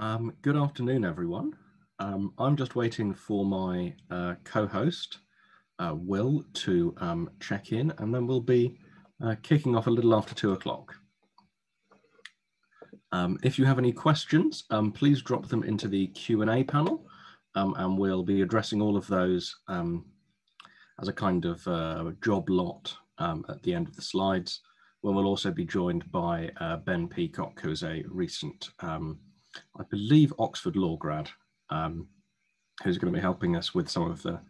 Um, good afternoon, everyone. Um, I'm just waiting for my uh, co-host, uh, Will, to um, check in, and then we'll be uh, kicking off a little after two o'clock. Um, if you have any questions, um, please drop them into the Q&A panel, um, and we'll be addressing all of those as a kind of uh, job lot at the end of the slides, when we'll also be joined by uh, Ben Peacock, who's a recent I believe Oxford law grad, um, who's going to be helping us with some of the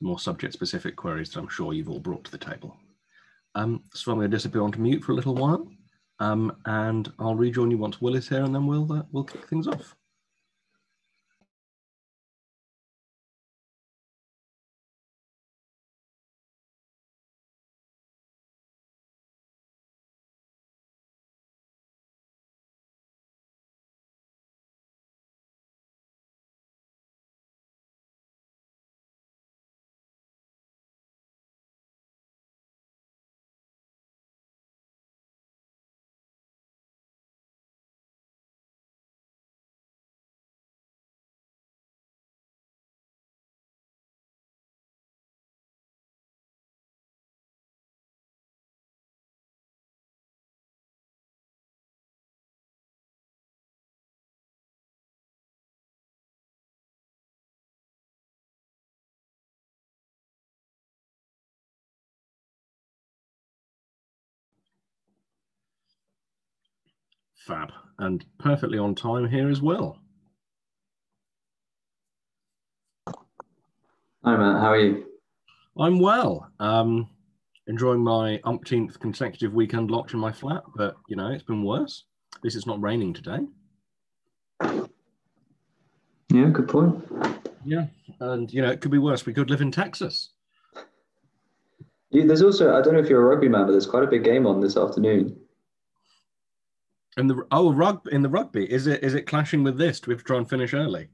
more subject specific queries that I'm sure you've all brought to the table. Um, so I'm going to disappear onto mute for a little while um, and I'll rejoin you once Will is here and then we'll, uh, we'll kick things off. Fab. And perfectly on time here as well. Hi, Matt. How are you? I'm well. Um, enjoying my umpteenth consecutive weekend locked in my flat, but you know, it's been worse. At least it's not raining today. Yeah, good point. Yeah. And you know, it could be worse. We could live in Texas. Yeah, there's also, I don't know if you're a rugby man, but there's quite a big game on this afternoon. And the oh rugby in the rugby is it is it clashing with this? Do we have to try and finish early?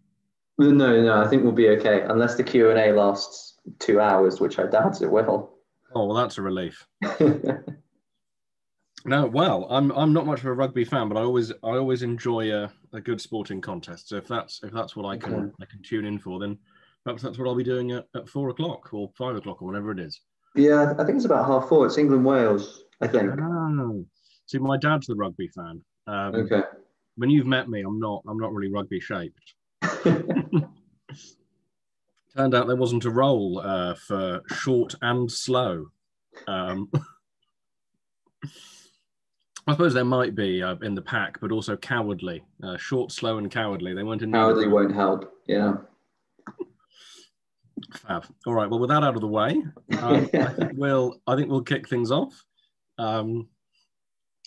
No, no, I think we'll be okay unless the Q and A lasts two hours, which I doubt it will. Oh well, that's a relief. no, well, I'm I'm not much of a rugby fan, but I always I always enjoy a, a good sporting contest. So if that's if that's what I can okay. I can tune in for, then perhaps that's what I'll be doing at, at four o'clock or five o'clock or whatever it is. Yeah, I think it's about half four. It's England Wales, I think. Oh. See, my dad's the rugby fan. Um, okay. When you've met me, I'm not. I'm not really rugby shaped. Turned out there wasn't a role uh, for short and slow. Um, I suppose there might be uh, in the pack, but also cowardly. Uh, short, slow, and cowardly. They weren't in. Cowardly won't help. Yeah. Fab. All right. Well, with that out of the way, um, I think we'll. I think we'll kick things off. Um,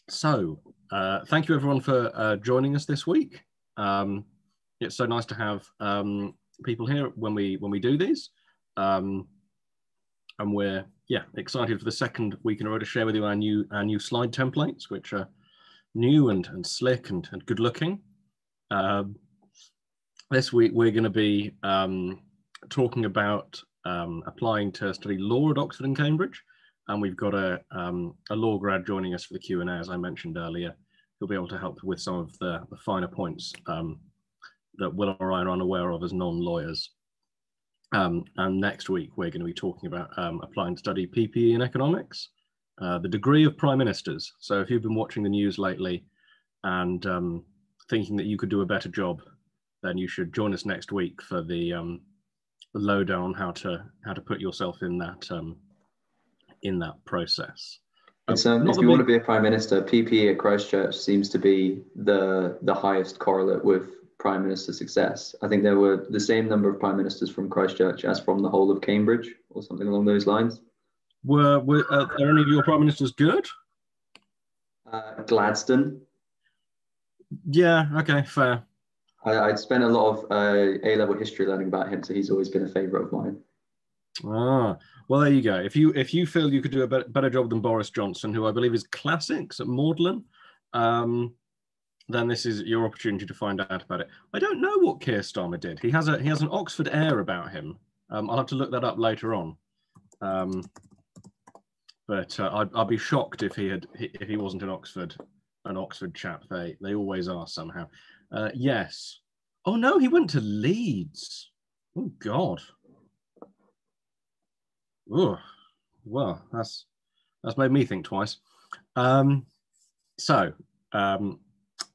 so, uh, thank you everyone for uh, joining us this week. Um, it's so nice to have um, people here when we when we do these, um, and we're yeah excited for the second week in a row to share with you our new our new slide templates, which are new and and slick and, and good looking. Um, this week we're going to be um, talking about um, applying to study law at Oxford and Cambridge. And we've got a, um, a law grad joining us for the Q&A, as I mentioned earlier. He'll be able to help with some of the, the finer points um, that Will or I are unaware of as non-lawyers. Um, and next week, we're going to be talking about um, applying to study PPE in economics, uh, the degree of prime ministers. So if you've been watching the news lately and um, thinking that you could do a better job, then you should join us next week for the, um, the lowdown on how to how to put yourself in that um, in that process. Um, if you want to be a prime minister, PPE at Christ Church seems to be the the highest correlate with prime minister success. I think there were the same number of prime ministers from Christ Church as from the whole of Cambridge, or something along those lines. Were, were uh, are any of your prime ministers good? Uh, Gladstone. Yeah. Okay. Fair. I, I spent a lot of uh, A level history learning about him, so he's always been a favourite of mine. Ah, well, there you go. If you if you feel you could do a better, better job than Boris Johnson, who I believe is classics at Magdalen, um, then this is your opportunity to find out about it. I don't know what Keir Starmer did. He has a he has an Oxford air about him. Um, I'll have to look that up later on. Um, but uh, I'd, I'd be shocked if he had if he wasn't an Oxford an Oxford chap. They they always are somehow. Uh, yes, Oh no, he went to Leeds. Oh God. Oh, well, that's that's made me think twice. Um, so, um,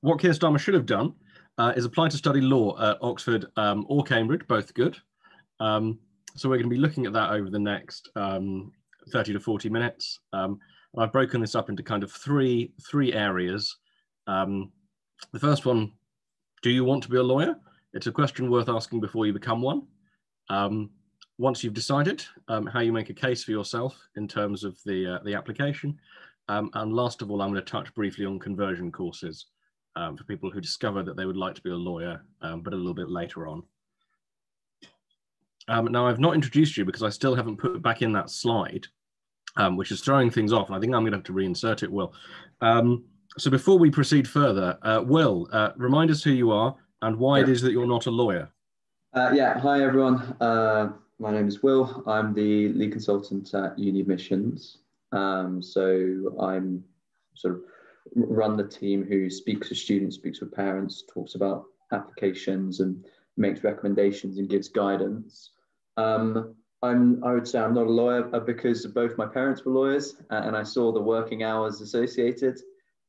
what Keir Starmer should have done uh, is apply to study law at Oxford um, or Cambridge, both good. Um, so we're going to be looking at that over the next um, 30 to 40 minutes. Um, I've broken this up into kind of three three areas. The first one, do you want to be a lawyer? It's a question worth asking before you become one. Once you've decided um, how you make a case for yourself in terms of the, uh, the application. Um, and last of all, I'm going to touch briefly on conversion courses um, for people who discover that they would like to be a lawyer, um, but a little bit later on. Um, now, I've not introduced you because I still haven't put back in that slide, um, which is throwing things off. And I think I'm going to have to reinsert it, Will. so before we proceed further, uh, Will, uh, remind us who you are and why it is that you're not a lawyer. Uh, yeah, hi everyone. Uh, my name is Will. I'm the lead consultant at Uni Admissions. Um, so I'm sort of run the team who speaks with students, speaks with parents, talks about applications and makes recommendations and gives guidance. Um, I'm, I would say I'm not a lawyer uh, because both my parents were lawyers and I saw the working hours associated.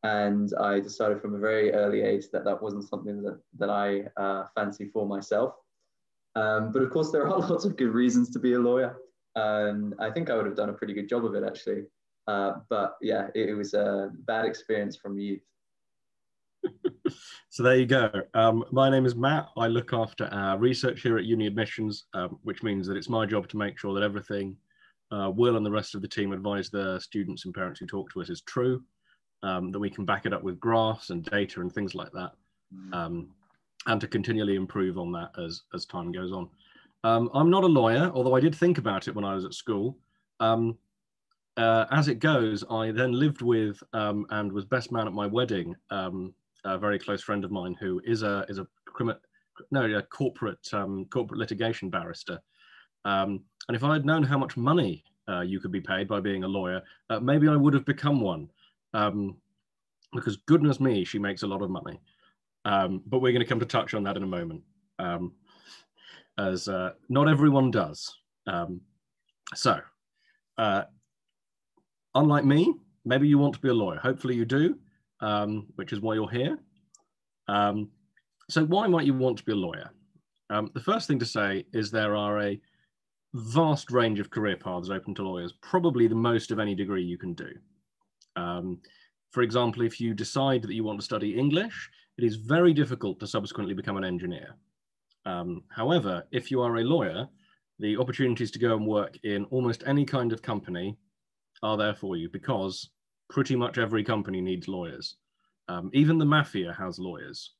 And I decided from a very early age that that wasn't something that, that I uh, fancy for myself. Um, but of course, there are lots of good reasons to be a lawyer. Um, I think I would have done a pretty good job of it actually. Uh, but yeah, it, it, was a bad experience from youth. so there you go. Um, my name is Matt. I look after our research here at Uni Admissions, um, which means that it's my job to make sure that everything uh, Will and the rest of the team advise the students and parents who talk to us is true, um, that we can back it up with graphs and data and things like that. Mm. And to continually improve on that as, as time goes on. Um, I'm not a lawyer, although I did think about it when I was at school. Um, uh, as it goes, I then lived with um, and was best man at my wedding, um, a very close friend of mine who is a is a criminal no a corporate um, corporate litigation barrister. Um, and if I had known how much money uh, you could be paid by being a lawyer, uh, maybe I would have become one. because goodness me, she makes a lot of money. Um, but we're going to come to touch on that in a moment, um, as uh, not everyone does. Um, so, uh, unlike me, maybe you want to be a lawyer. Hopefully, you do, um, which is why you're here. Um, so, why might you want to be a lawyer? Um, the first thing to say is there are a vast range of career paths open to lawyers, probably the most of any degree you can do. Um, for example, if you decide that you want to study English, it is very difficult to subsequently become an engineer. Um, however, if you are a lawyer, the opportunities to go and work in almost any kind of company are there for you because pretty much every company needs lawyers. Um, even the mafia has lawyers.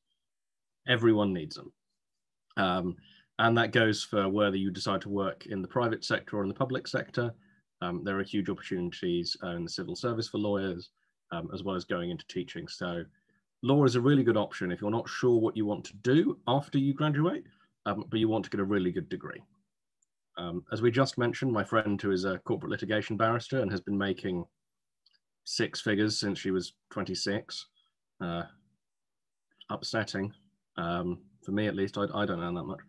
Everyone needs them. Um, and that goes for whether you decide to work in the private sector or in the public sector. Um, there are huge opportunities in the civil service for lawyers, um, as well as going into teaching. So law is a really good option if you're not sure what you want to do after you graduate, um, but you want to get a really good degree. Um, as we just mentioned, my friend who is a corporate litigation barrister and has been making six figures since she was 26, uh, upsetting um, for me at least. I, I, don't earn that much.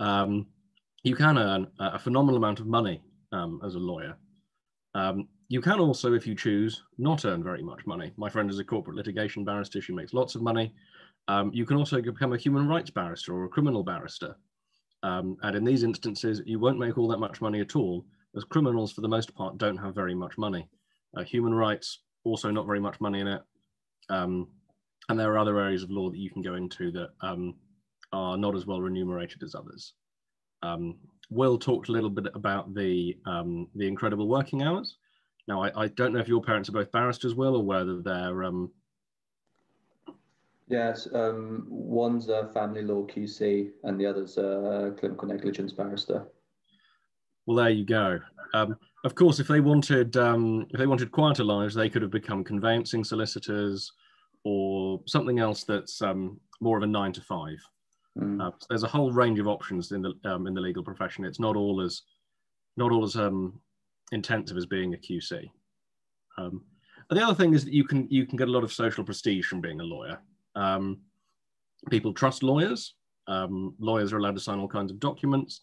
Um, you can earn a phenomenal amount of money um, as a lawyer. Um, you can also, if you choose, not earn very much money. My friend is a corporate litigation barrister. She makes lots of money. Um, you can also become a human rights barrister or a criminal barrister. Um, and in these instances, you won't make all that much money at all, as criminals, for the most part, don't have very much money. Uh, human rights, also not very much money in it. Um, and there are other areas of law that you can go into that um, are not as well remunerated as others. Um, Will talked a little bit about the, um, the incredible working hours. Now, I, I, don't know if your parents are both barristers, Will, or whether they're. Um... Yes, um, one's a family law QC and the other's a clinical negligence barrister. Well, there you go. Um, of course, if they wanted um, if they wanted quieter lives, they could have become conveyancing solicitors or something else that's um, more of a nine to five. Mm. Uh, there's a whole range of options in the um, in the legal profession. It's not all as not all as um, intensive as being a QC. Um, and the other thing is that you can you can get a lot of social prestige from being a lawyer. Um, people trust lawyers. Um, lawyers are allowed to sign all kinds of documents.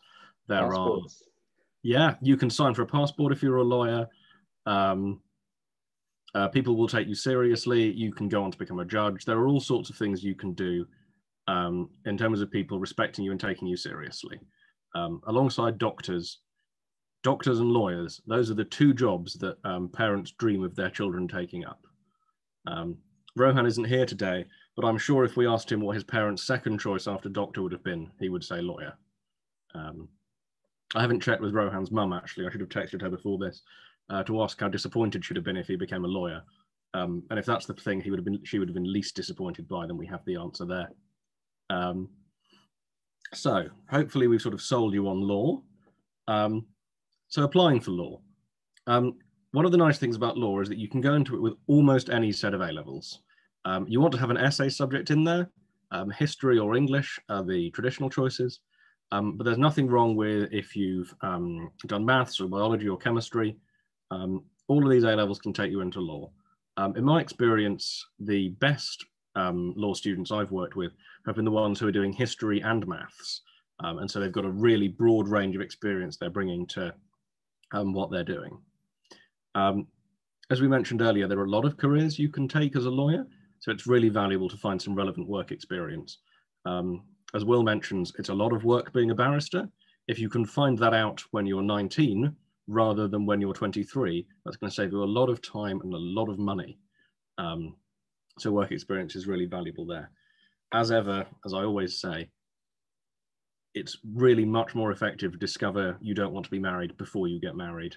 There Passports. are, yeah, you can sign for a passport if you're a lawyer. Um, uh, people will take you seriously. You can go on to become a judge. There are all sorts of things you can do um, in terms of people respecting you and taking you seriously. Um, alongside doctors, doctors and lawyers, those are the two jobs that um, parents dream of their children taking up. Um, Rohan isn't here today, but I'm sure if we asked him what his parents' second choice after doctor would have been, he would say lawyer. Um, I haven't checked with Rohan's mum actually. I should have texted her before this uh, to ask how disappointed she'd have been if he became a lawyer. Um, and if that's the thing, he would have been. She would have been least disappointed by. Then we have the answer there. Um, so hopefully we've sort of sold you on law. Um, so applying for law. Um, one of the nice things about law is that you can go into it with almost any set of A levels. Um, you want to have an essay subject in there. Um, history or English are the traditional choices. Um, but there's nothing wrong with if you've done maths or biology or chemistry. All of these A levels can take you into law. Um, in my experience, the best law students I've worked with have been the ones who are doing history and maths. and so they've got a really broad range of experience they're bringing to what they're doing. as we mentioned earlier, there are a lot of careers you can take as a lawyer. So it's really valuable to find some relevant work experience. Um, as Will mentions, it's a lot of work being a barrister. If you can find that out when you're 19 rather than when you're 23, that's going to save you a lot of time and a lot of money. Um, so work experience is really valuable there. As ever, as I always say, it's really much more effective to discover you don't want to be married before you get married.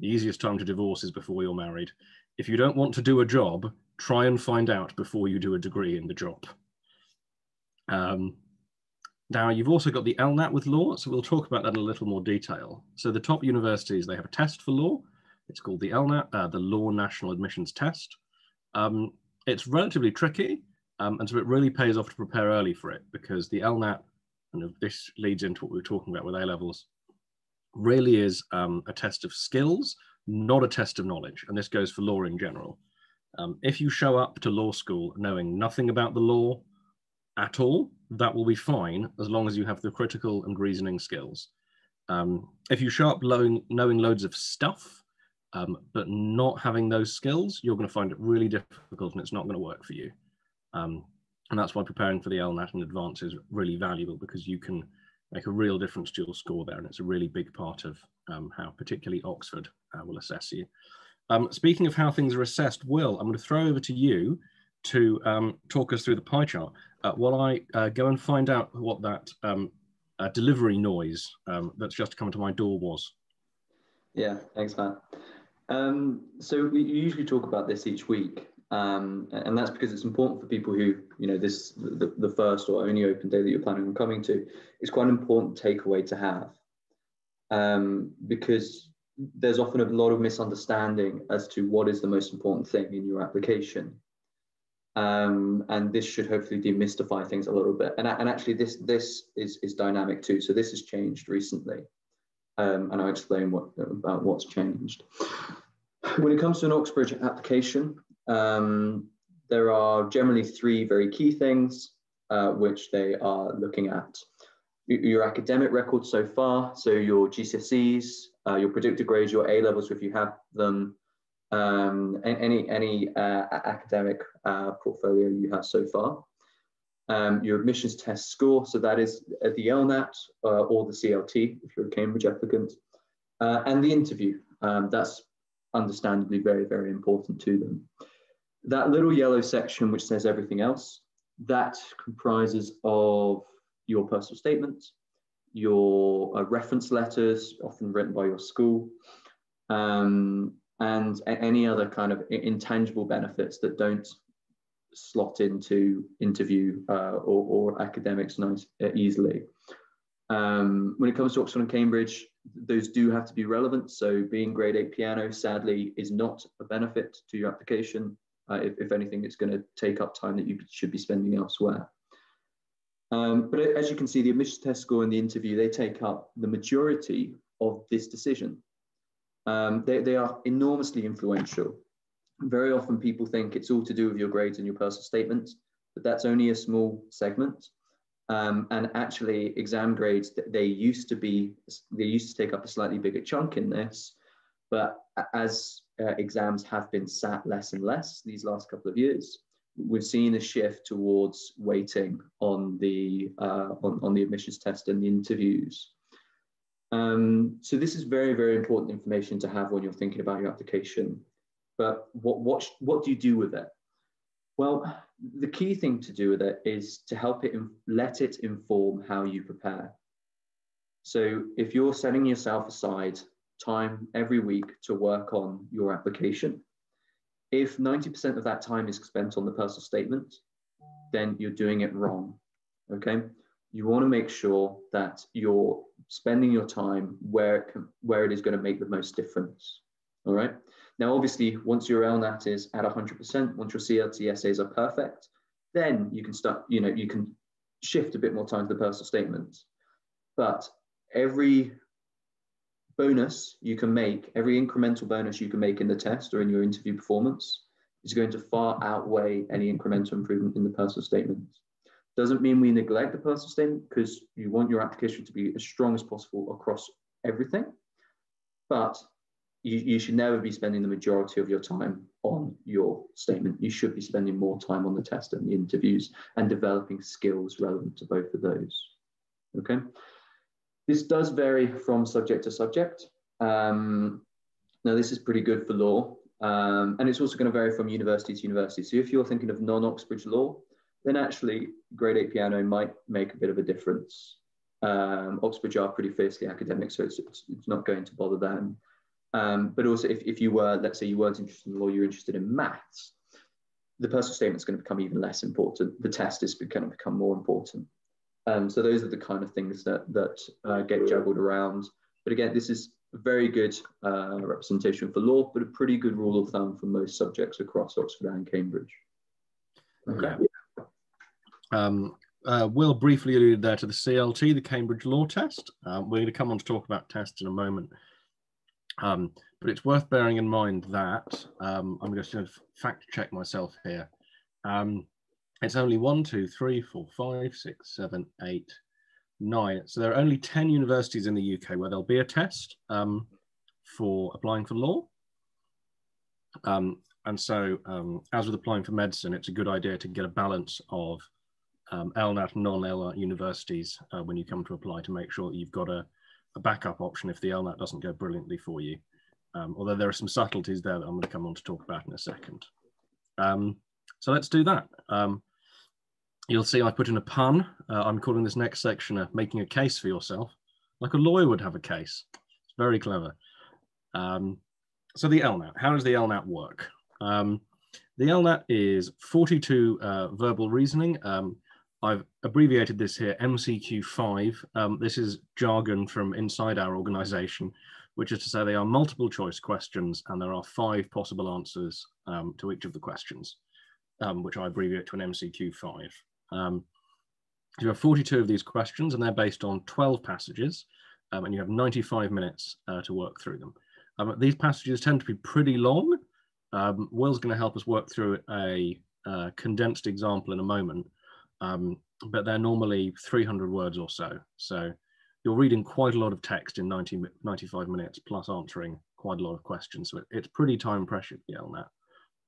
The easiest time to divorce is before you're married. If you don't want to do a job, try and find out before you do a degree in the job. Um, now, you've also got the LNAT with law, so we'll talk about that in a little more detail. So the top universities, they have a test for law. It's called the LNAT, uh, the Law National Admissions Test. Um, it's relatively tricky, um, and so it really pays off to prepare early for it because the LNAT, and this leads into what we were talking about with A levels, really is um, a test of skills, not a test of knowledge. And this goes for law in general. Um, if you show up to law school knowing nothing about the law at all, that will be fine as long as you have the critical and reasoning skills. Um, if you show up knowing, knowing loads of stuff, um, but not having those skills, you're going to find it really difficult and it's not going to work for you. Um, and that's why preparing for the LNAT in advance is really valuable because you can make a real difference to your score there. And it's a really big part of um, how particularly Oxford uh, will assess you. Um, speaking of how things are assessed, Will, I'm going to throw over to you to um, talk us through the pie chart uh, while I uh, go and find out what that um, uh, delivery noise that's just come to my door was. Yeah, thanks, Matt. Um, so we usually talk about this each week, um, and that's because it's important for people who, you know, this the, the first or only open day that you're planning on coming to is quite an important takeaway to have, um, because there's often a lot of misunderstanding as to what is the most important thing in your application. Um, and this should hopefully demystify things a little bit. And, and actually, this this is, is dynamic too. So this has changed recently, um, and I'll explain what about what's changed. When it comes to an Oxbridge application, um, there are generally three very key things uh, which they are looking at. Your academic record so far, so your GCSEs, uh, your predicted grades, your A levels if you have them, um, any any uh, academic uh, portfolio you have so far. Um, your admissions test score, so that is the LNAT uh, or the CLT if you're a Cambridge applicant, uh, and the interview. Um, that's understandably very, very important to them. That little yellow section which says everything else, that comprises of your personal statement, your uh, reference letters, often written by your school, um, and any other kind of intangible benefits that don't slot into interview uh, or, or, academics nice uh, easily. Um, when it comes to Oxford and Cambridge, those do have to be relevant. So being grade eight piano, sadly, is not a benefit to your application. Uh, if, if, anything, it's going to take up time that you should be spending elsewhere. Um, but as you can see, the admissions test score and the interview, they take up the majority of this decision. Um, they, they are enormously influential. Very often people think it's all to do with your grades and your personal statements, but that's only a small segment. Um, and actually, exam grades they used to be they used to take up a slightly bigger chunk in this, but as uh, exams have been sat less and less these last couple of years, we've seen a shift towards weighting on the uh, on, on the admissions test and the interviews. Um, so this is very very important information to have when you're thinking about your application. But what what what do you do with it? Well, the key thing to do with it is to help it, let it inform how you prepare. So if you're setting yourself aside time every week to work on your application, if 90% of that time is spent on the personal statement, then you're doing it wrong. Okay. You want to make sure that you're spending your time where where it is going to make the most difference. All right. Now, obviously, once your LNAT is at 100%, once your CLT essays are perfect, then you can start, you know, you can shift a bit more time to the personal statements. But every bonus you can make, every incremental bonus you can make in the test or in your interview performance is going to far outweigh any incremental improvement in the personal statements. Doesn't mean we neglect the personal statement because you want your application to be as strong as possible across everything. But you, you should never be spending the majority of your time on your statement. You should be spending more time on the test and the interviews and developing skills relevant to both of those. Okay. This does vary from subject to subject. Um, now, this is pretty good for law, um, and it's also going to vary from university to university. So, if you're thinking of non Oxbridge law, then actually grade 8 piano might make a bit of a difference. Um, Oxbridge are pretty fiercely academic, so it's, it's, it's not going to bother them. Um, but also, if, if you were, let's say you weren't interested in law, you're interested in maths, the personal statement is going to become even less important. The test is going to become more important. Um, so those are the kind of things that that uh, get juggled around. But again, this is a very good uh, representation for law, but a pretty good rule of thumb for most subjects across Oxford and Cambridge. Okay. Um, uh, Will briefly alluded there to the CLT, the Cambridge Law Test. Um, we're going to come on to talk about tests in a moment. Um, but it's worth bearing in mind that um, I'm just going to fact check myself here. Um, it's only one, two, three, four, five, six, seven, eight, nine. So there are only 10 universities in the UK where there'll be a test um, for applying for law. Um, and so, um, as with applying for medicine, it's a good idea to get a balance of um, LNAT and non-LNAT universities uh, when you come to apply to make sure that you've got a, a backup option if the LNAT doesn't go brilliantly for you. Um, although there are some subtleties there that I'm going to come on to talk about in a second. Um, so let's do that. Um, you'll see I put in a pun. Uh, I'm calling this next section a making a case for yourself, like a lawyer would have a case. It's very clever. Um, so the LNAT, how does the LNAT work? Um, the LNAT is 42 uh, verbal reasoning. Um, I've abbreviated this here, MCQ5. Um, this is jargon from inside our organization, which is to say they are multiple choice questions and there are five possible answers um, to each of the questions, um, which I abbreviate to an MCQ5. Um, you have 42 of these questions and they're based on 12 passages um, and you have 95 minutes uh, to work through them. Um, these passages tend to be pretty long. Will's going to help us work through a uh, condensed example in a moment um, but they're normally 300 words or so. So you're reading quite a lot of text in 90, 95 minutes plus answering quite a lot of questions. So it, it's pretty time pressured, the LNAT,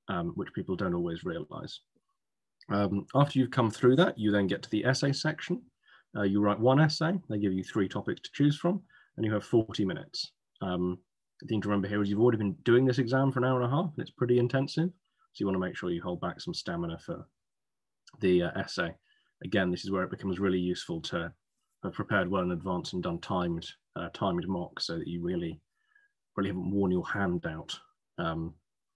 um, which people don't always realize. Um, after you've come through that, you then get to the essay section. Uh, you write one essay, they give you three topics to choose from, and you have 40 minutes. Um, the thing to remember here is you've already been doing this exam for an hour and a half, and it's pretty intensive. So you want to make sure you hold back some stamina for the uh, essay. Again, this is where it becomes really useful to have prepared well in advance and done timed uh, timed mock so that you really really haven't worn your hand out. Um,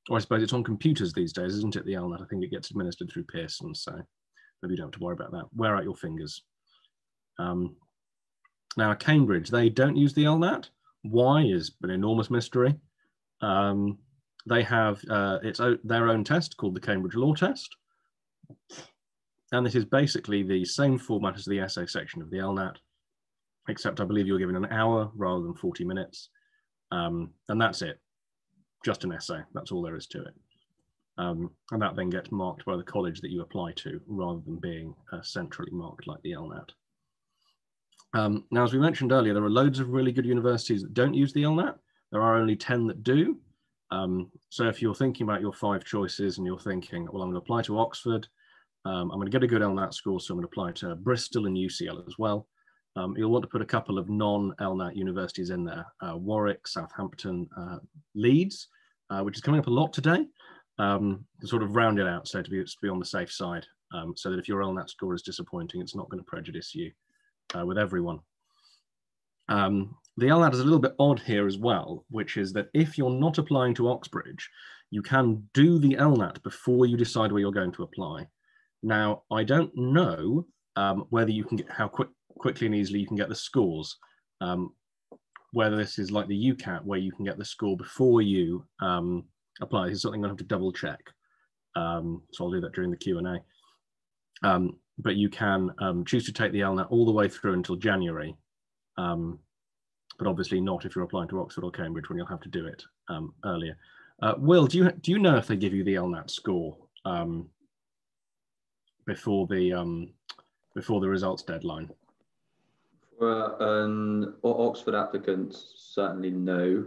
or I suppose it's on computers these days, isn't it? The LNAT. I think it gets administered through Pearson, so maybe you don't have to worry about that. Wear out your fingers. Um, now, Cambridge, they don't use the LNAT. Why is an enormous mystery. Um, they have uh, its their own test called the Cambridge Law Test. And this is basically the same format as the essay section of the LNAT, except I believe you're given an hour rather than 40 minutes. Um, and that's it, just an essay. That's all there is to it. Um, and that then gets marked by the college that you apply to rather than being uh, centrally marked like the LNAT. Um, now, as we mentioned earlier, there are loads of really good universities that don't use the LNAT. There are only 10 that do. Um, so if you're thinking about your five choices and you're thinking, well, I'm going to apply to Oxford, um, I'm going to get a good LNAT score, so I'm going to apply to Bristol and UCL as well. Um, you'll want to put a couple of non-LNAT universities in there, uh, Warwick, Southampton, uh, Leeds, uh, which is coming up a lot today, um, to sort of round it out, so to be, to be on the safe side, um, so that if your LNAT score is disappointing, it's not going to prejudice you uh, with everyone. Um, the LNAT is a little bit odd here as well, which is that if you're not applying to Oxbridge, you can do the LNAT before you decide where you're going to apply. Now, I don't know um, whether you can get how quick quickly and easily you can get the scores. Um, whether this is like the UCAT where you can get the score before you um, apply. Is something I have to double check. Um, so I'll do that during the Q&A. Um, but you can um, choose to take the LNAT all the way through until January. Um, but obviously not if you're applying to Oxford or Cambridge when you'll have to do it earlier. Uh, Will, do you do you know if they give you the LNAT score before the um, before the results deadline? For an Oxford applicant, certainly no.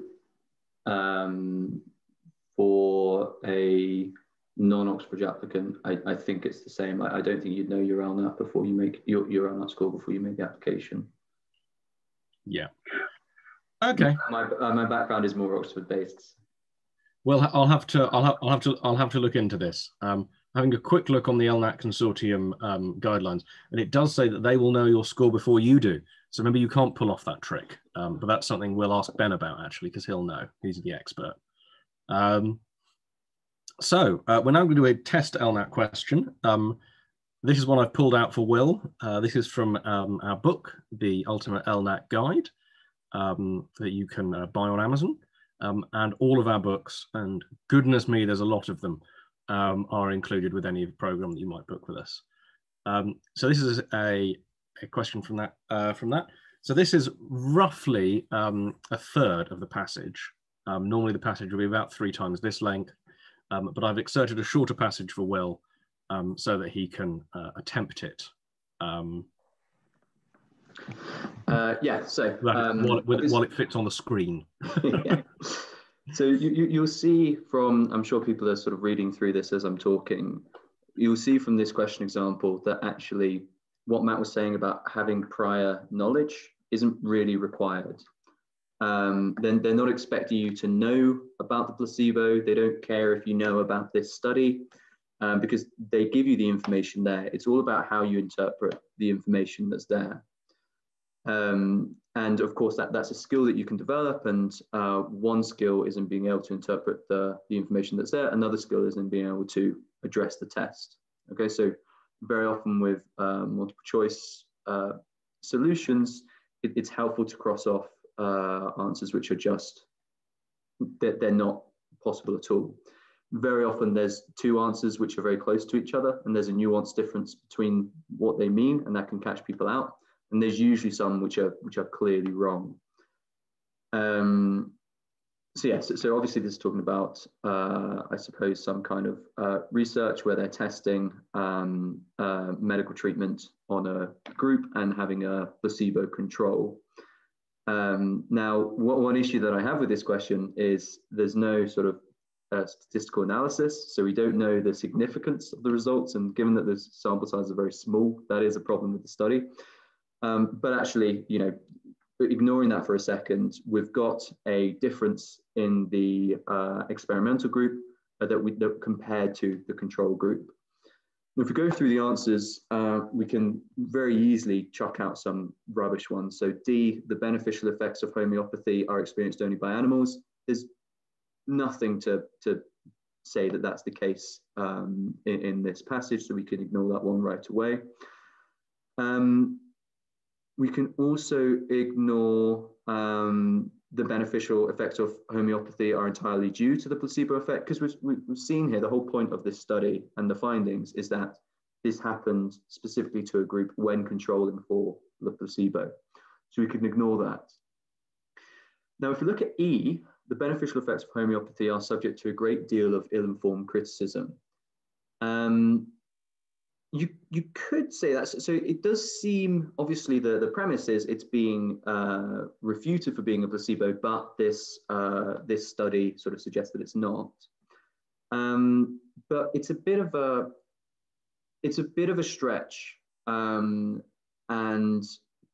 Um, for a non-Oxford applicant, I, I, think it's the same. I, I, don't think you'd know your LNAT before you make your, your LNAT score before you make the application. Yeah. Okay. My, uh, my background is more Oxford based. Well, I'll have to I'll, ha I'll have to I'll have to look into this. Um, having a quick look on the LNAT consortium um, guidelines, and it does say that they will know your score before you do. So remember, you can't pull off that trick. Um, but that's something we'll ask Ben about actually, because he'll know. He's the expert. Um, so uh, we're now going to do a test LNAT question. Um, this is one I've pulled out for Will. Uh, this is from um, our book, The Ultimate LNAT Guide, um, that you can uh, buy on Amazon. And all of our books, and goodness me, there's a lot of them, are included with any program that you might book with us. so this is a a question from that. Uh, from that. So this is roughly um, a third of the passage. Um, normally the passage will be about three times this length, um, but I've exerted a shorter passage for Will um, so that he can uh, attempt it. Um, uh, yeah, so um, while, it, while, it, fits on the screen. yeah. So you, you, you'll see from, I'm sure people are sort of reading through this as I'm talking, you'll see from this question example that actually what Matt was saying about having prior knowledge isn't really required. Um, then they're not expecting you to know about the placebo. They don't care if you know about this study um, because they give you the information there. It's all about how you interpret the information that's there. Um, and of course, that, that's a skill that you can develop. And uh, one skill is in being able to interpret the, the information that's there. Another skill is in being able to address the test. Okay, so very often with uh, multiple choice uh, solutions, it, it's helpful to cross off uh, answers which are just, they're, they're not possible at all. Very often there's two answers which are very close to each other and there's a nuanced difference between what they mean and that can catch people out. And there's usually some which are, which are clearly wrong. Um, so yes, yeah, so, so, obviously this is talking about, uh, I suppose, some kind of uh, research where they're testing um, uh, medical treatment on a group and having a placebo control. Um, now, what, one issue that I have with this question is there's no sort of uh, statistical analysis, so we don't know the significance of the results. And given that the sample size is very small, that is a problem with the study. Um, but actually, you know, ignoring that for a second, we've got a difference in the uh, experimental group uh, that we that compared to the control group. if we go through the answers, uh, we can very easily chuck out some rubbish ones. So D, the beneficial effects of homeopathy are experienced only by animals. There's nothing to, to say that that's the case um, in, in, this passage, so we can ignore that one right away. Um, we can also ignore um, the beneficial effects of homeopathy are entirely due to the placebo effect because we've, we've seen here the whole point of this study and the findings is that this happened specifically to a group when controlling for the placebo. So we can ignore that. Now, if we look at E, the beneficial effects of homeopathy are subject to a great deal of ill-informed criticism. Um, you you could say that. So it does seem obviously the the premise is it's being uh, refuted for being a placebo, but this uh, this study sort of suggests that it's not. Um, but it's a bit of a it's a bit of a stretch, um, and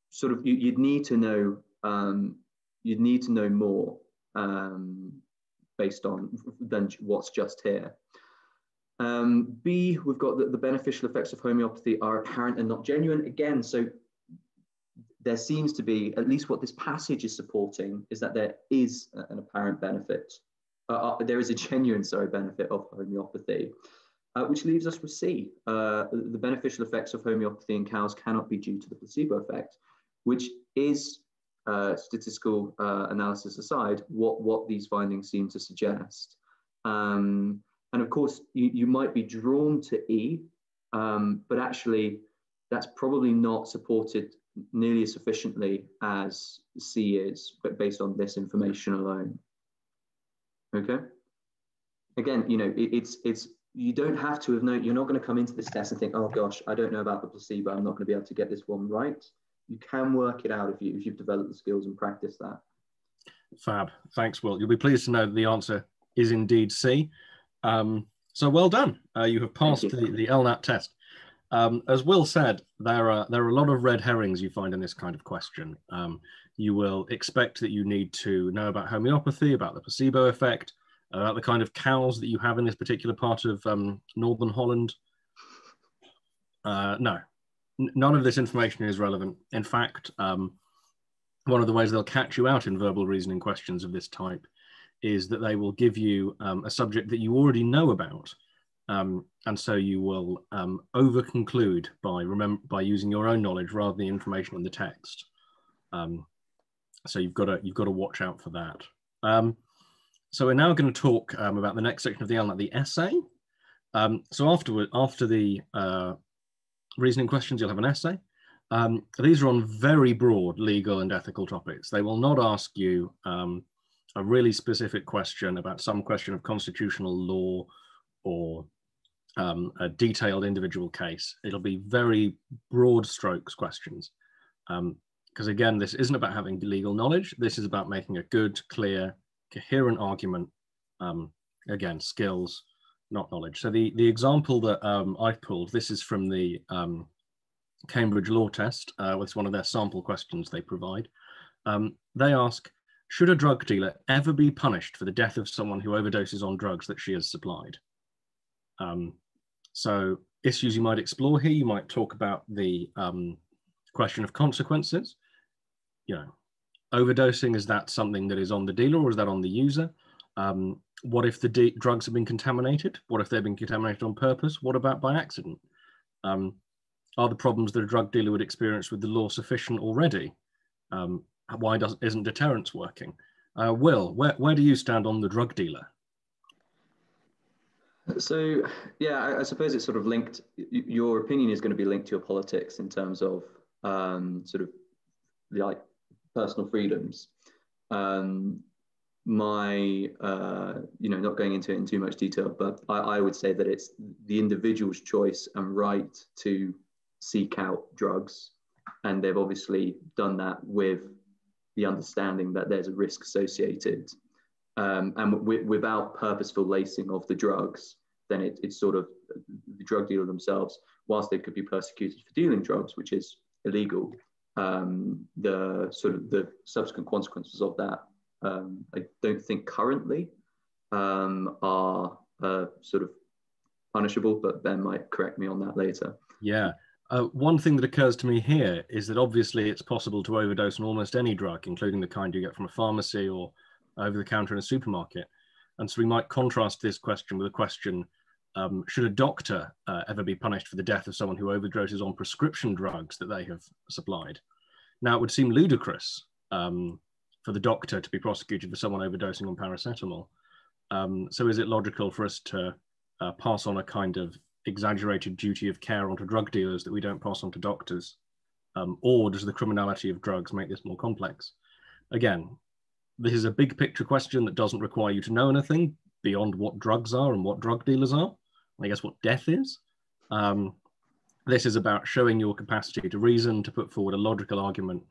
sort of you, would need to know um, you'd need to know more um, based on than what's just here. Um, B, we've got that the beneficial effects of homeopathy are apparent and not genuine. Again, so there seems to be, at least what this passage is supporting, is that there is an apparent benefit. Uh, uh, there is a genuine, sorry, benefit of homeopathy, uh, which leaves us with C. Uh, the beneficial effects of homeopathy in cows cannot be due to the placebo effect, which is uh, statistical uh, analysis aside, what, what these findings seem to suggest. Um, and of course, you, you might be drawn to E, um, but actually that's probably not supported nearly as sufficiently as C is, but based on this information alone. Okay. Again, you know, it, it's it's you don't have to have known. You're not going to come into this test and think, oh gosh, I don't know about the placebo. I'm not going to be able to get this one right. You can work it out if you if you've developed the skills and practice that. Fab. Thanks, Will. You'll be pleased to know that the answer is indeed C. Um, so well done. Uh, you have passed you. the, the LNAT test. Um, as Will said, there are there are a lot of red herrings you find in this kind of question. Um, you will expect that you need to know about homeopathy, about the placebo effect, about the kind of cows that you have in this particular part of um, northern Holland. Uh, no, none of this information is relevant. In fact, um, one of the ways they'll catch you out in verbal reasoning questions of this type is that they will give you um, a subject that you already know about. Um, and so you will um, over conclude by remember by using your own knowledge rather than the information in the text. Um, so you've got to you've got to watch out for that. Um, so we're now going to talk um, about the next section of the LNAT, the essay. Um, so afterward, after the uh, reasoning questions, you'll have an essay. these are on very broad legal and ethical topics. They will not ask you a really specific question about some question of constitutional law or um, a detailed individual case. It'll be very broad strokes questions. Because um, again, this isn't about having legal knowledge. This is about making a good, clear, coherent argument. Um, again, skills, not knowledge. So the, the example that um, I've pulled, this is from the um, Cambridge Law Test. Uh, it's one of their sample questions they provide. Um, they ask, should a drug dealer ever be punished for the death of someone who overdoses on drugs that she has supplied? Um, so issues you might explore here, you might talk about the um, question of consequences. You know, overdosing, is that something that is on the dealer or is that on the user? Um, what if the drugs have been contaminated? What if they've been contaminated on purpose? What about by accident? Um, are the problems that a drug dealer would experience with the law sufficient already? Um, why doesn't isn't deterrence working? Uh, Will, where, where do you stand on the drug dealer? So, yeah, I, I, suppose it's sort of linked. Your opinion is going to be linked to your politics in terms of um, sort of like personal freedoms. Um, my, uh, you know, not going into it in too much detail, but I, I would say that it's the individual's choice and right to seek out drugs. And they've obviously done that with the understanding that there's a risk associated. Um, and without purposeful lacing of the drugs, then it, it's sort of the drug dealer themselves, whilst they could be persecuted for dealing drugs, which is illegal, um, the sort of the subsequent consequences of that, um, I don't think currently um, are uh, sort of punishable, but Ben might correct me on that later. Yeah, uh, one thing that occurs to me here is that obviously it's possible to overdose on almost any drug, including the kind you get from a pharmacy or over the counter in a supermarket. And so we might contrast this question with a question um, should a doctor uh, ever be punished for the death of someone who overdoses on prescription drugs that they have supplied? Now, it would seem ludicrous um, for the doctor to be prosecuted for someone overdosing on paracetamol. Um, so, is it logical for us to uh, pass on a kind of exaggerated duty of care onto drug dealers that we don't pass on to doctors? Um, or does the criminality of drugs make this more complex? Again, this is a big picture question that doesn't require you to know anything beyond what drugs are and what drug dealers are. I guess what death is. Um, this is about showing your capacity to reason, to put forward a logical argument,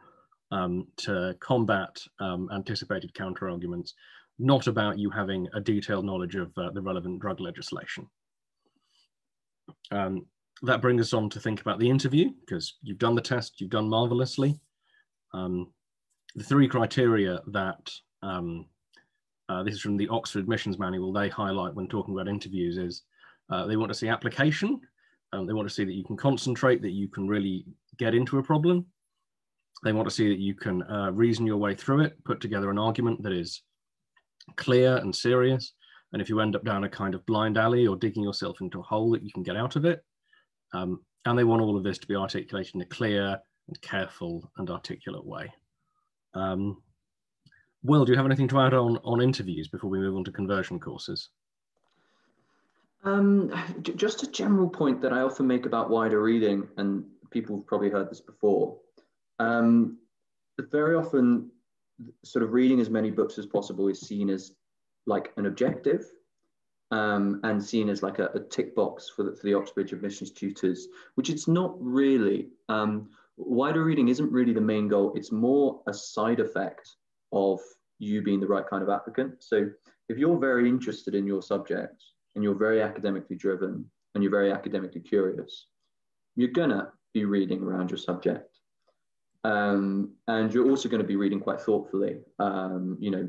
um, to combat um, anticipated counter arguments, not about you having a detailed knowledge of uh, the relevant drug legislation. Um, that brings us on to think about the interview because you've done the test, you've done marvelously. Um, the three criteria that um, uh, this is from the Oxford Admissions Manual they highlight when talking about interviews is uh, they want to see application, um, they want to see that you can concentrate, that you can really get into a problem. They want to see that you can uh, reason your way through it, put together an argument that is clear and serious. And if you end up down a kind of blind alley or digging yourself into a hole, that you can get out of it. Um, and they want all of this to be articulated in a clear and careful and articulate way. Um, Will, do you have anything to add on, on interviews before we move on to conversion courses? Um, just a general point that I often make about wider reading, and people have probably heard this before. Um, very often, sort of reading as many books as possible is seen as like an objective um, and seen as like a, a tick box for the, for the Oxbridge admissions tutors, which it's not really. Um, wider reading isn't really the main goal. It's more a side effect of you being the right kind of applicant. So if you're very interested in your subject and you're very academically driven and you're very academically curious, you're gonna be reading around your subject. Um, and you're also going to be reading quite thoughtfully, um, you know,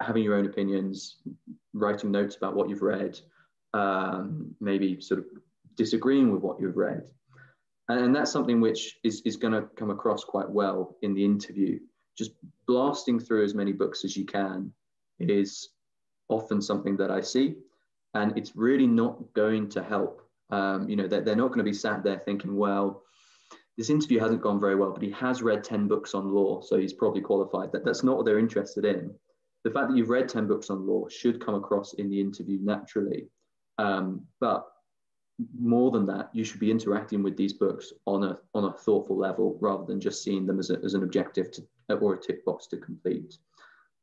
having your own opinions, writing notes about what you've read, um, maybe sort of disagreeing with what you've read. And, that's something which is, is going to come across quite well in the interview. Just blasting through as many books as you can is often something that I see. And it's really not going to help. Um, you know, they're, they're not going to be sat there thinking, well, this interview hasn't gone very well, but he has read 10 books on law, so he's probably qualified. That, that's not what they're interested in the fact that you've read 10 books on law should come across in the interview naturally. Um, but more than that, you should be interacting with these books on a, on a thoughtful level rather than just seeing them as, a, as an objective to, or a tick box to complete.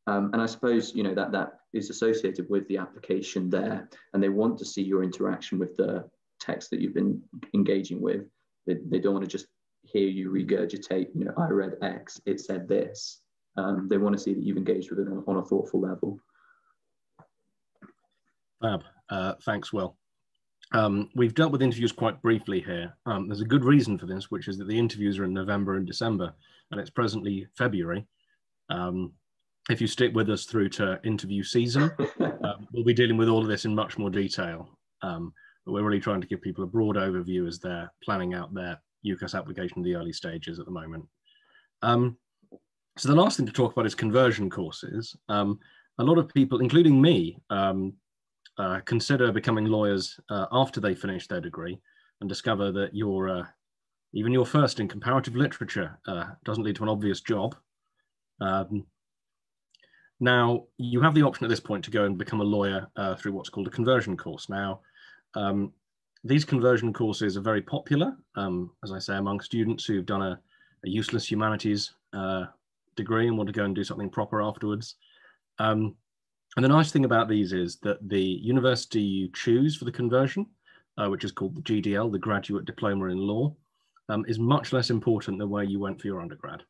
Um, and I suppose you know that that is associated with the application there, and they want to see your interaction with the text that you've been engaging with. They, they don't want to just hear you regurgitate. You know, I read X, it said this. Um, they want to see that you've engaged with it on, on a thoughtful level. Fab. Uh, thanks, Will. Um, we've dealt with interviews quite briefly here. Um, there's a good reason for this, which is that the interviews are in November and December, and it's presently February. Um, if you stick with us through to interview season, um, we'll be dealing with all of this in much more detail. Um, but we're really trying to give people a broad overview as they're planning out their UCAS application in the early stages at the moment. So the last thing to talk about is conversion courses. Um, a lot of people, including me, um, uh, consider becoming lawyers uh, after they finish their degree and discover that your uh, even your first in comparative literature uh, doesn't lead to an obvious job. Um, now you have the option at this point to go and become a lawyer uh, through what's called a conversion course. Now um, these conversion courses are very popular, um, as I say, among students who've done a, a useless humanities uh, degree and want to go and do something proper afterwards. Um, and the nice thing about these is that the university you choose for the conversion, uh, which is called the GDL, the Graduate Diploma in Law, um, is much less important than where you went for your undergrad.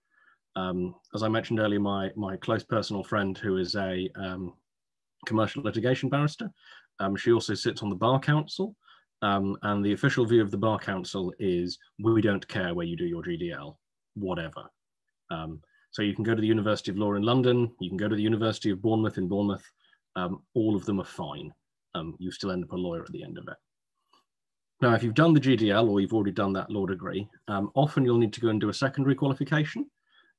Um, as I mentioned earlier, my, my close personal friend who is a um, commercial litigation barrister, um, she also sits on the Bar Council. Um, and the official view of the Bar Council is we don't care where you do your GDL, whatever. Um, so you can go to the University of Law in London, you can go to the University of Bournemouth in Bournemouth. Um, all of them are fine. Um, you still end up a lawyer at the end of it. Now, if you've done the GDL or you've already done that law degree, um, often you'll need to go and do a secondary qualification.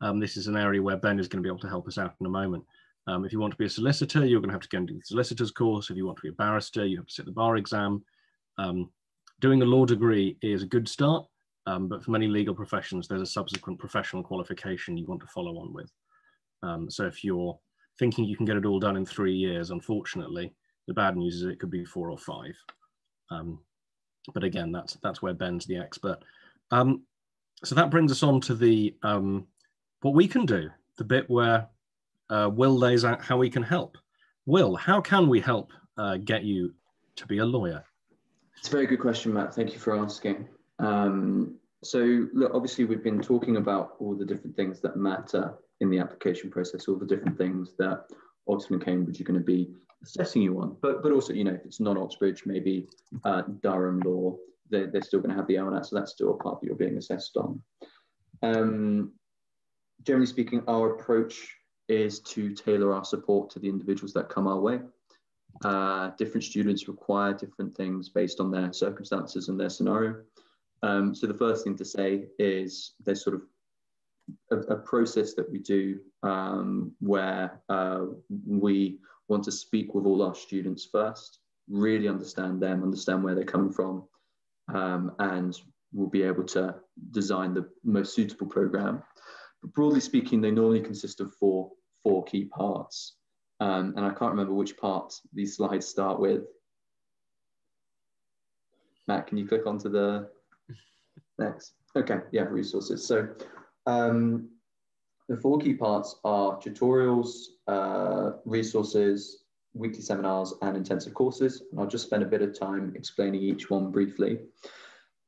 Um, this is an area where Ben is going to be able to help us out in a moment. Um, if you want to be a solicitor, you're going to have to go and do the solicitor's course. If you want to be a barrister, you have to sit the bar exam. Um, doing a law degree is a good start, um, but for many legal professions, there's a subsequent professional qualification you want to follow on with. Um, so if you're thinking you can get it all done in three years, unfortunately, the bad news is it could be four or five. Um, but again, that's that's where Ben's the expert. Um, so that brings us on to the um, what we can do, the bit where uh, Will lays out how we can help. Will, how can we help uh, get you to be a lawyer? It's a very good question, Matt. Thank you for asking. Um, so look, obviously we've been talking about all the different things that matter in the application process, all the different things that Oxford and Cambridge are going to be assessing you on. But but also, you know, if it's not Oxbridge, maybe uh, Durham Law, they're, they're still going to have the LNAT, so that's still a part that you're being assessed on. Um, generally speaking, our approach is to tailor our support to the individuals that come our way. Uh, different students require different things based on their circumstances and their scenario. Um, so the first thing to say is there's sort of a, a process that we do um, where uh, we want to speak with all our students first, really understand them, understand where they're coming from, um, and we'll be able to design the most suitable program. But broadly speaking, they normally consist of four, four key parts. Um, and I can't remember which part these slides start with. Matt, can you click onto the next? Okay, yeah, resources. So um, the four key parts are tutorials, uh, resources, weekly seminars, and intensive courses. And I'll just spend a bit of time explaining each one briefly.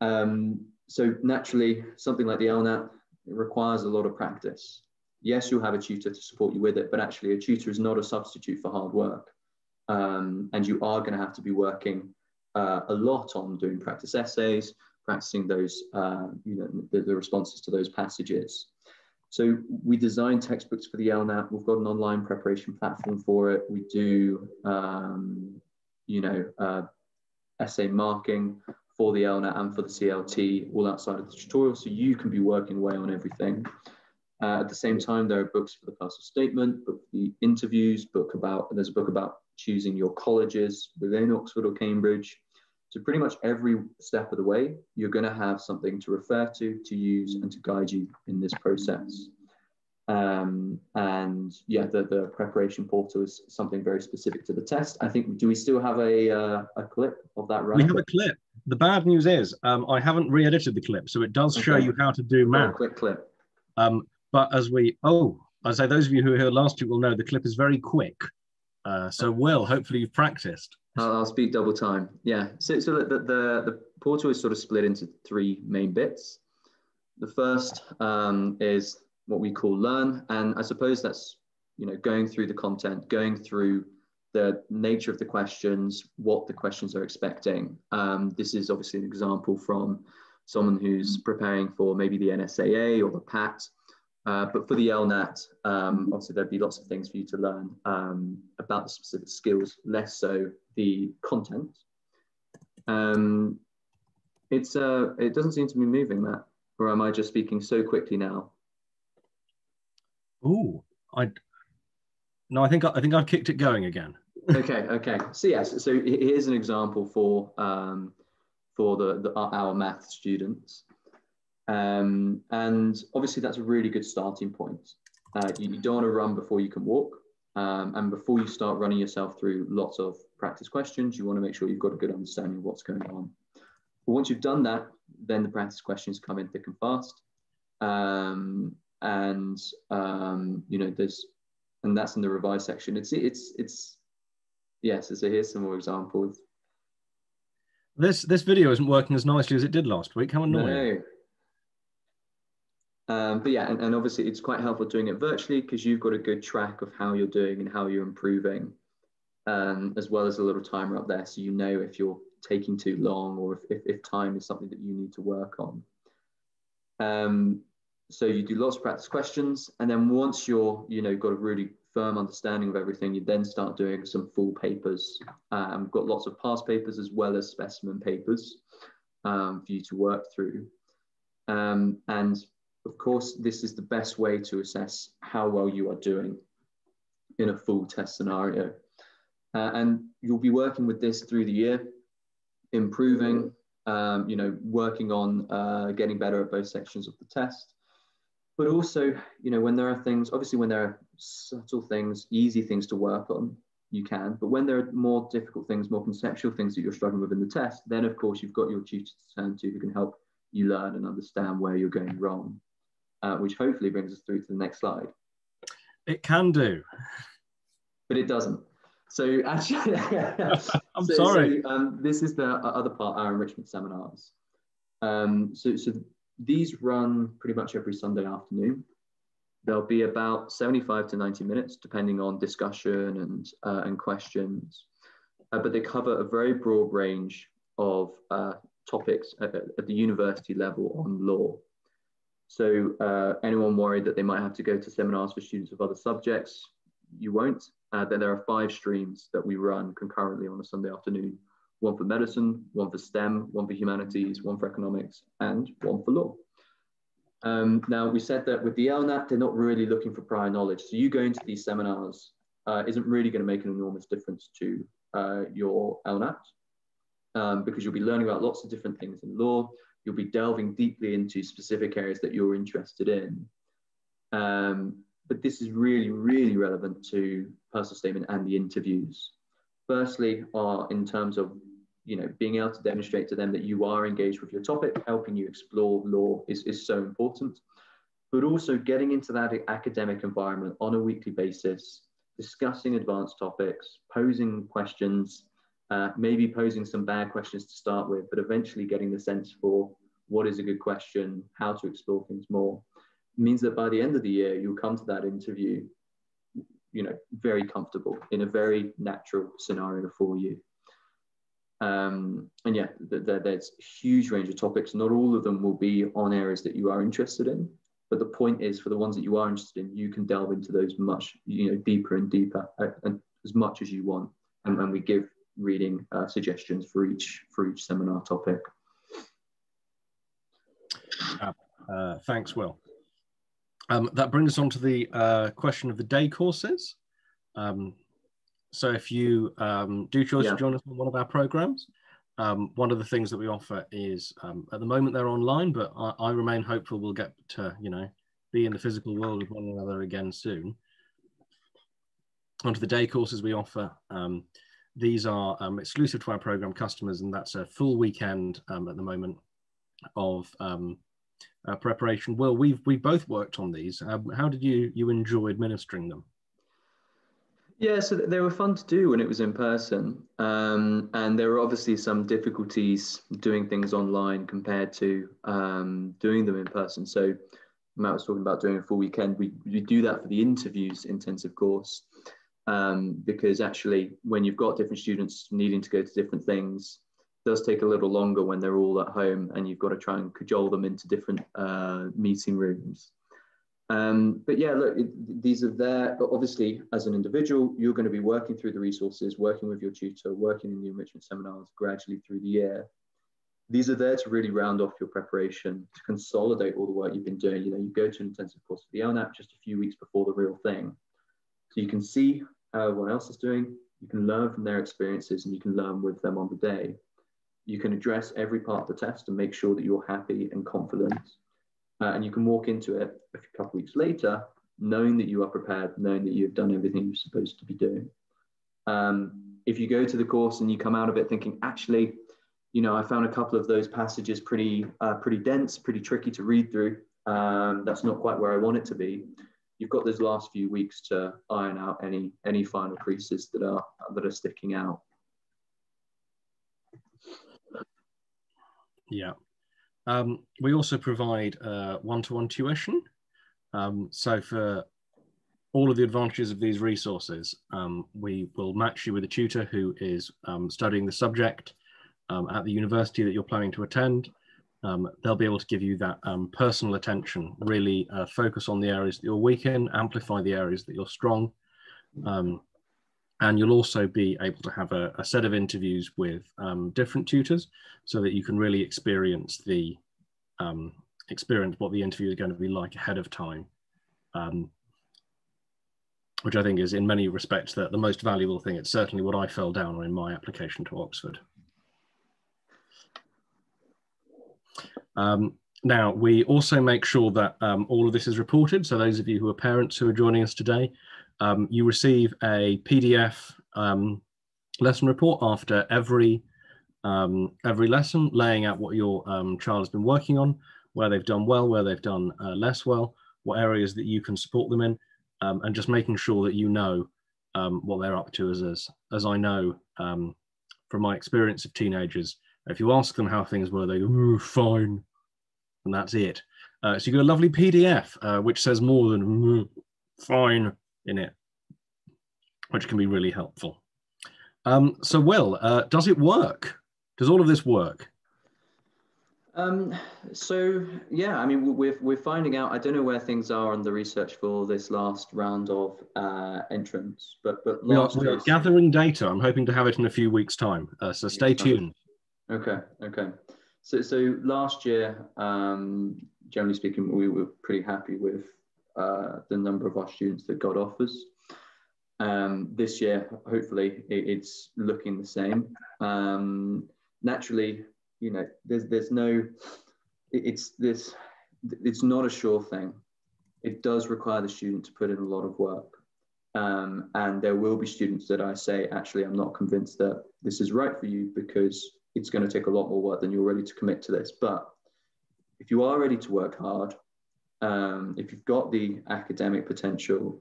Um, so naturally, something like the LNAT it requires a lot of practice. Yes, you'll have a tutor to support you with it, but actually a tutor is not a substitute for hard work. Um, and you are going to have to be working uh, a lot on doing practice essays, practicing those, uh, you know, the, the, responses to those passages. So we design textbooks for the LNAT. We've got an online preparation platform for it. We do, um, you know, uh, essay marking for the LNAT and for the CLT, all outside of the tutorial. So you can be working away on everything. Uh, at the same time, there are books for the personal statement, book for the interviews, book about, there's a book about choosing your colleges within Oxford or Cambridge. So pretty much every step of the way, you're going to have something to refer to, to use, and to guide you in this process. Um, and yeah, the, the preparation portal is something very specific to the test. I think, do we still have a, uh, a clip of that Right? We have a clip. The bad news is um, I haven't re-edited the clip, so it does okay. show you how to do math. quick clip. Um, but as we, oh, I say those of you who were here last week will know the clip is very quick. Uh, so Will, hopefully you've practiced. I'll, I'll speak double time. Yeah. So, so the, the, the portal is sort of split into three main bits. The first um, is what we call learn, and I suppose that's you know going through the content, going through the nature of the questions, what the questions are expecting. Um, this is obviously an example from someone who's preparing for maybe the NSAA or the PAT. Uh, but for the LNAT, um, obviously there'd be lots of things for you to learn um, about the specific skills, less so the content. Um, it's uh, it doesn't seem to be moving, Matt, or am I just speaking so quickly now? Oh, I no, I think I think I've kicked it going again. okay, okay. So yes, so here's an example for um, for the, the our math students. Um, and obviously, that's a really good starting point. Uh, you, you, don't want to run before you can walk. Um, and before you start running yourself through lots of practice questions, you want to make sure you've got a good understanding of what's going on. But once you've done that, then the practice questions come in thick and fast. Um, and um, you know, there's, and that's in the revise section. It's it's it's yes. So here's some more examples. This this video isn't working as nicely as it did last week. How annoying! No. Um, but yeah, and, and, obviously it's quite helpful doing it virtually because you've got a good track of how you're doing and how you're improving, um, as well as a little timer up there so you know if you're taking too long or if, if, if time is something that you need to work on. Um, so you do lots of practice questions, and then once you're, you know, got a really firm understanding of everything, you then start doing some full papers. Um, we've got lots of past papers as well as specimen papers um, for you to work through. Um, and of course, this is the best way to assess how well you are doing in a full test scenario. Uh, and you'll be working with this through the year, improving, um, you know, working on uh, getting better at both sections of the test. But also, you know, when there are things, obviously, when there are subtle things, easy things to work on, you can. But when there are more difficult things, more conceptual things that you're struggling with in the test, then of course you've got your tutor to turn to who can help you learn and understand where you're going wrong uh, which hopefully brings us through to the next slide. It can do. But it doesn't. So actually, I'm so, sorry. So, um, this is the other part, our enrichment seminars. Um, so, so these run pretty much every Sunday afternoon. There'll be about 75 to 90 minutes, depending on discussion and, uh, and questions. Uh, but they cover a very broad range of uh, topics at, at, the university level on law. So uh, anyone worried that they might have to go to seminars for students of other subjects, you won't. Uh, then there are five streams that we run concurrently on a Sunday afternoon. One for medicine, one for STEM, one for humanities, one for economics, and one for law. Um, now, we said that with the LNAT, they're not really looking for prior knowledge. So you going to these seminars uh, isn't really going to make an enormous difference to uh, your LNAT um, because you'll be learning about lots of different things in law. You'll be delving deeply into specific areas that you're interested in. Um, but this is really, really relevant to personal statement and the interviews. Firstly, are in terms of you know being able to demonstrate to them that you are engaged with your topic, helping you explore law is, is so important. But also getting into that academic environment on a weekly basis, discussing advanced topics, posing questions, uh, maybe posing some bad questions to start with, but eventually getting the sense for what is a good question, how to explore things more, means that by the end of the year, you'll come to that interview, you know, very comfortable in a very natural scenario for you. Um, and yeah, th- th- there's a huge range of topics. Not all of them will be on areas that you are interested in, but the point is for the ones that you are interested in, you can delve into those much, you know, deeper and deeper uh, and as much as you want. And, and we give reading uh, suggestions for each for each seminar topic. Uh, uh, thanks, Will. Um, that brings us on to the uh, question of the day courses. Um, so if you um, do choose yeah. to join us on one of our programs, um, one of the things that we offer is um, at the moment they're online, but I, I, remain hopeful we'll get to you know be in the physical world with one another again soon. Onto the day courses we offer. These are um, exclusive to our program customers, and that's a full weekend um, at the moment of um, uh, preparation. Well, we've we both worked on these. How did you you enjoy administering them? Yeah, so they were fun to do when it was in person, um, and there were obviously some difficulties doing things online compared to um, doing them in person. So Matt was talking about doing a full weekend. We, we do that for the interviews intensive course um, because actually when you've got different students needing to go to different things, it does take a little longer when they're all at home and you've got to try and cajole them into different uh, meeting rooms. Um, but yeah, look, it, these are there. But obviously, as an individual, you're going to be working through the resources, working with your tutor, working in the enrichment seminars gradually through the year. These are there to really round off your preparation, to consolidate all the work you've been doing. You know, you go to an intensive course for the LNAT just a few weeks before the real thing. So you can see how everyone else is doing. You can learn from their experiences and you can learn with them on the day you can address every part of the test and make sure that you're happy and confident. Uh, and you can walk into it a couple weeks later, knowing that you are prepared, knowing that you've done everything you're supposed to be doing. Um, if you go to the course and you come out of it thinking, actually, you know, I found a couple of those passages pretty, uh, pretty dense, pretty tricky to read through. Um, that's not quite where I want it to be. You've got those last few weeks to iron out any any final creases that are that are sticking out. Yeah. Um, we also provide uh, one-to-one tuition. Um, so for all of the advantages of these resources, um, we will match you with a tutor who is um, studying the subject um, at the university that you're planning to attend. Um, they'll be able to give you that personal attention, really uh, focus on the areas that you're weak in, amplify the areas that you're strong, and you'll also be able to have a, a set of interviews with um, different tutors so that you can really experience the um, experience what the interview is going to be like ahead of time um, which I think is in many respects the, the most valuable thing. It's certainly what I fell down on in my application to Oxford. Um, now, we also make sure that um, all of this is reported. So those of you who are parents who are joining us today, um, you receive a PDF um, lesson report after every um, every lesson, laying out what your um, child has been working on, where they've done well, where they've done uh, less well, what areas that you can support them in, and just making sure that you know what they're up to. As as, as I know from my experience of teenagers, If you ask them how things were, they go, fine. And that's it. Uh, so you got a lovely PDF, uh, which says more than fine in it, which can be really helpful. Um, so, Will, uh, does it work? Does all of this work? Um, so yeah, I mean, we're we're finding out. I don't know where things are on the research for this last round of uh, entrants, but but we are, we are gathering data. I'm hoping to have it in a few weeks' time. Uh, so stay tuned. Okay, okay. So so last year, um, generally speaking, we were pretty happy with uh, the number of our students that got offers. Um, this year, hopefully, it, it's looking the same. Um, naturally, you know, there's there's no, it's this, it's not a sure thing. It does require the student to put in a lot of work. Um, and there will be students that I say, actually, I'm not convinced that this is right for you because it's going to take a lot more work than you're ready to commit to this. But if you are ready to work hard, um, if you've got the academic potential,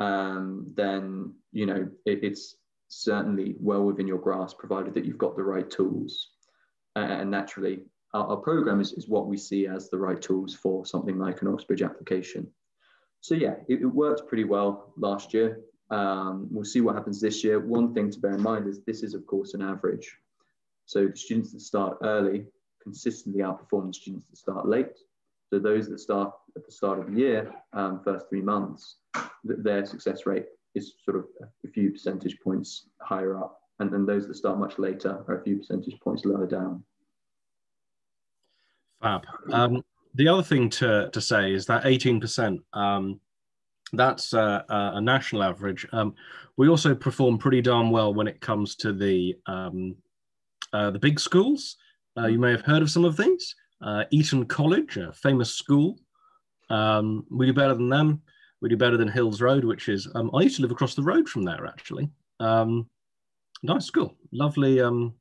um, then you know it, it's certainly well within your grasp, provided that you've got the right tools and naturally our, our program is, is what we see as the right tools for something like an Oxbridge application. So yeah, it, it worked pretty well last year. Um, we'll see what happens this year. One thing to bear in mind is this is of course an average. So the students that start early consistently outperform the students that start late. So those that start at the start of the year, um, first three months, th their success rate is sort of a few percentage points higher up and then those that start much later are a few percentage points lower down. Fab. Um, the other thing to, to say is that 18%, um, that's uh, a national average. Um, we also perform pretty darn well when it comes to the, um, uh, the big schools. Uh, you may have heard of some of these. Uh, Eton College, a famous school. Um, we do better than them. We do better than Hills Road, which is, um, I used to live across the road from there actually. Um, nice school, lovely, um,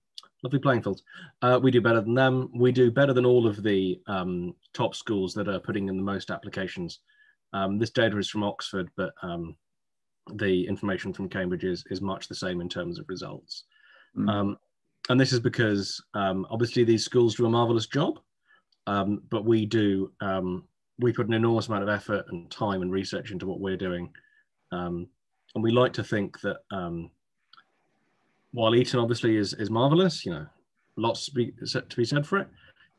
lovely playing fields. Uh, we do better than them. We do better than all of the um, top schools that are putting in the most applications. Um, this data is from Oxford, but um, the information from Cambridge is, is much the same in terms of results. Mm. Um, and this is because um, obviously these schools do a marvelous job, um, but we do, we put an enormous amount of effort and time and research into what we're doing. and we like to think that while Eton obviously is is marvelous, you know, lots to be, to be said for it.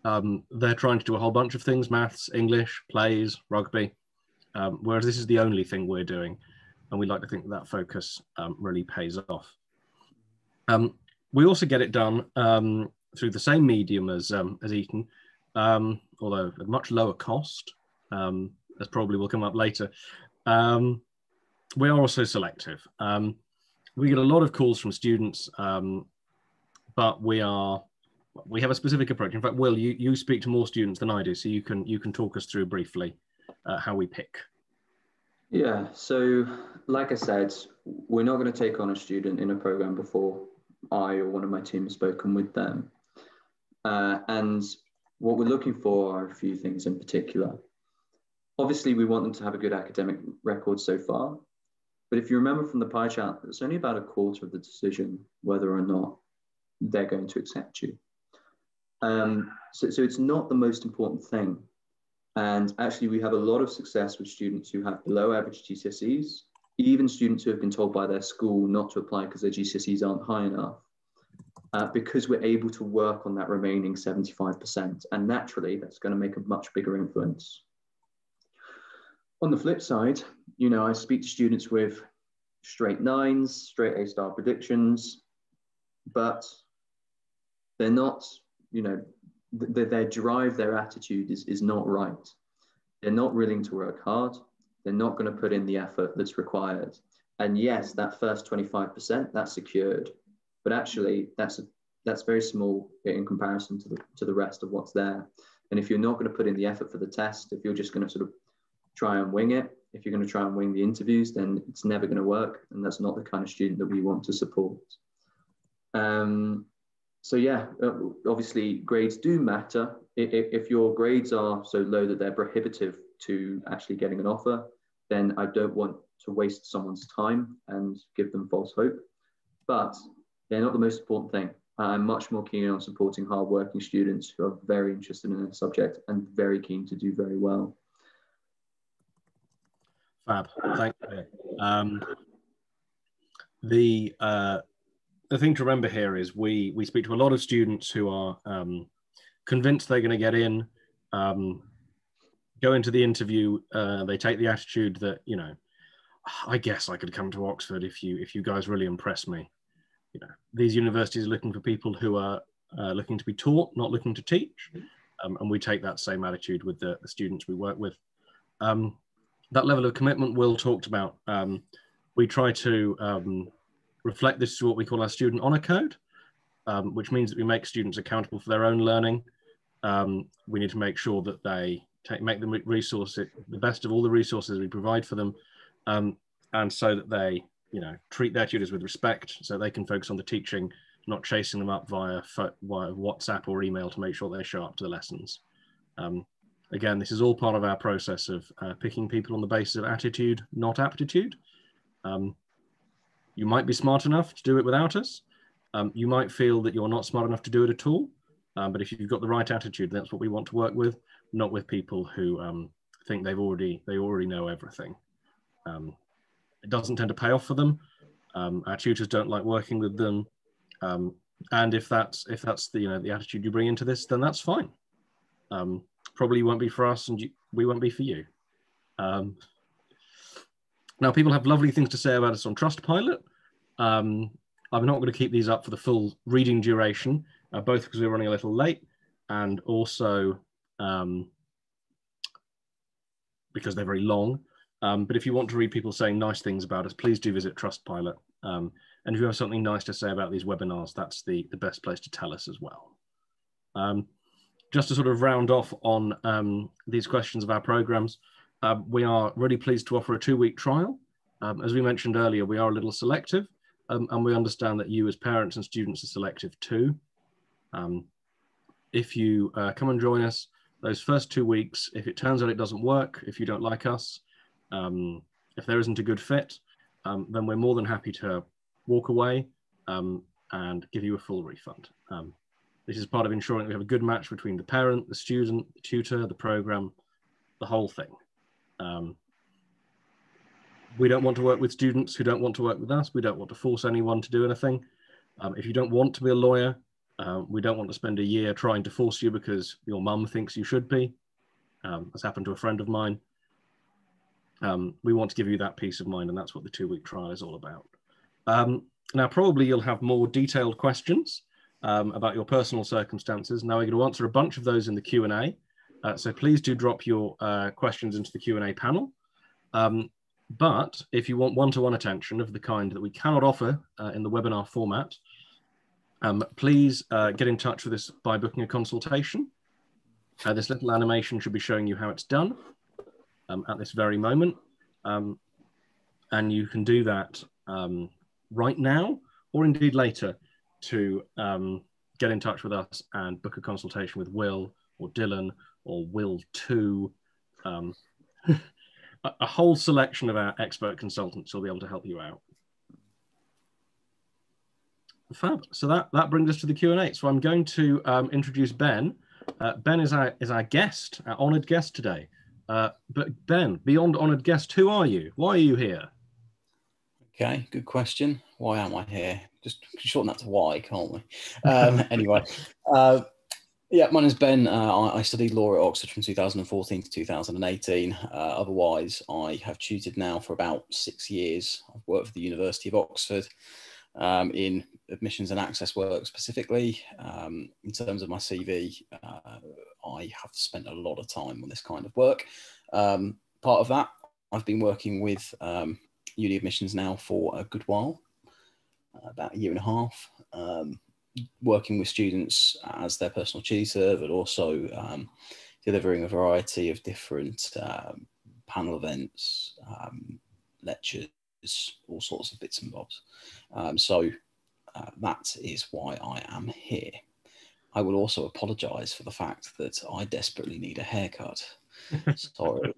Um, they're trying to do a whole bunch of things: maths, English, plays, rugby. Um, whereas this is the only thing we're doing, and we like to think that, that focus um, really pays off. Um, we also get it done um, through the same medium as um, as Eton, although at much lower cost, as probably will come up later. we are also selective. Um, we get a lot of calls from students, um, but we are we have a specific approach. In fact, Will, you, you speak to more students than I do, so you can you can talk us through briefly uh, how we pick. Yeah, so like I said, we're not going to take on a student in a program before I or one of my team has spoken with them. Uh, and what we're looking for are a few things in particular. Obviously, we want them to have a good academic record so far, but if you remember from the pie chart, it's only about a quarter of the decision whether or not they're going to accept you. Um, so, so it's not the most important thing. And actually, we have a lot of success with students who have below average GCSEs, even students who have been told by their school not to apply because their GCSEs aren't high enough, uh, because we're able to work on that remaining 75%. And naturally, that's going to make a much bigger influence. On the flip side, you know, I speak to students with straight nines, straight A star predictions, but they're not, you know, th- their drive, their attitude is, is not right. They're not willing to work hard. They're not going to put in the effort that's required. And yes, that first 25%, that's secured. But actually, that's, a, that's very small in comparison to the, to the rest of what's there. And if you're not going to put in the effort for the test, if you're just going to sort of try and wing it, if you're going to try and wing the interviews, then it's never going to work. And that's not the kind of student that we want to support. Um, so yeah, uh, obviously grades do matter. If, if your grades are so low that they're prohibitive to actually getting an offer, then I don't want to waste someone's time and give them false hope. But they're not the most important thing. I'm much more keen on supporting hardworking students who are very interested in a subject and very keen to do very well. Fab, thank you. Um, the uh, the thing to remember here is we we speak to a lot of students who are um, convinced they're going to get in, um, go into the interview, uh, they take the attitude that you know, I guess I could come to Oxford if you if you guys really impress me. You know, these universities are looking for people who are uh, looking to be taught, not looking to teach, um, and we take that same attitude with the, the students we work with. Um, that level of commitment Will talked about. Um, we try to um, reflect this to what we call our student honor code, um, which means that we make students accountable for their own learning. Um, we need to make sure that they take, make the resource it, the best of all the resources we provide for them, um, and so that they, you know, treat their tutors with respect, so they can focus on the teaching, not chasing them up via, via WhatsApp or email to make sure they show up to the lessons. Um, again, this is all part of our process of uh, picking people on the basis of attitude, not aptitude. Um, you might be smart enough to do it without us. Um, you might feel that you're not smart enough to do it at all. Um, but if you've got the right attitude, that's what we want to work with, not with people who um, think they've already they already know everything. Um, it doesn't tend to pay off for them. Um, our tutors don't like working with them, um, and if that's if that's the you know the attitude you bring into this, then that's fine. probably won't be for us, and you, we won't be for you. Now, people have lovely things to say about us on Trustpilot. Um, I'm not going to keep these up for the full reading duration, uh, both because we're running a little late and also um, because they're very long. Um, but if you want to read people saying nice things about us, please do visit Trustpilot. Um, and if you have something nice to say about these webinars, that's the, the best place to tell us as well. Um, just to sort of round off on um, these questions of our programs, um, we are really pleased to offer a two-week trial. Um, as we mentioned earlier, we are a little selective, and we understand that you as parents and students are selective too. If you uh, come and join us those first two weeks, if it turns out it doesn't work, if you don't like us, um, if there isn't a good fit, um, then we're more than happy to walk away and give you a full refund. this is part of ensuring we have a good match between the parent, the student, the tutor, the program, the whole thing. Um, we don't want to work with students who don't want to work with us. We don't want to force anyone to do anything. Um, if you don't want to be a lawyer, uh, we don't want to spend a year trying to force you because your mum thinks you should be. Um, that's happened to a friend of mine. Um, we want to give you that peace of mind, and that's what the two-week trial is all about. Um, now, probably you'll have more detailed questions um, about your personal circumstances. Now, we're going to answer a bunch of those in the Q&A. Uh, so please do drop your uh, questions into the Q&A panel. Um, but if you want one-to-one attention of the kind that we cannot offer uh, in the webinar format, um, please uh, get in touch with us by booking a consultation. Uh, this little animation should be showing you how it's done um, at this very moment. Um, and you can do that um, right now or indeed later to um, get in touch with us and book a consultation with Will or Dylan or will two, um, a, a whole selection of our expert consultants will be able to help you out. Fab. So that, that brings us to the Q&A. So I'm going to um, introduce Ben. Uh, ben is our, is our guest, our honoured guest today. Uh, but Ben, beyond honoured guest, who are you? Why are you here? Okay, good question. Why am I here? Just shorten that to why, can't we? Um, anyway, uh, yeah, my name's Ben. Uh, I, studied law at Oxford from 2014 to 2018. Uh, otherwise, I have tutored now for about six years. I've worked for the University of Oxford um, in admissions and access work specifically. Um, in terms of my CV, uh, I have spent a lot of time on this kind of work. Um, part of that, I've been working with um, UniAdmissions now for a good while, uh, about a year and a half. Um, working with students as their personal tutor, but also um, delivering a variety of different panel events, um, all sorts of bits and bobs. Um, so uh, that is why I am here. I will also apologise for the fact that I desperately need a haircut. Sorry.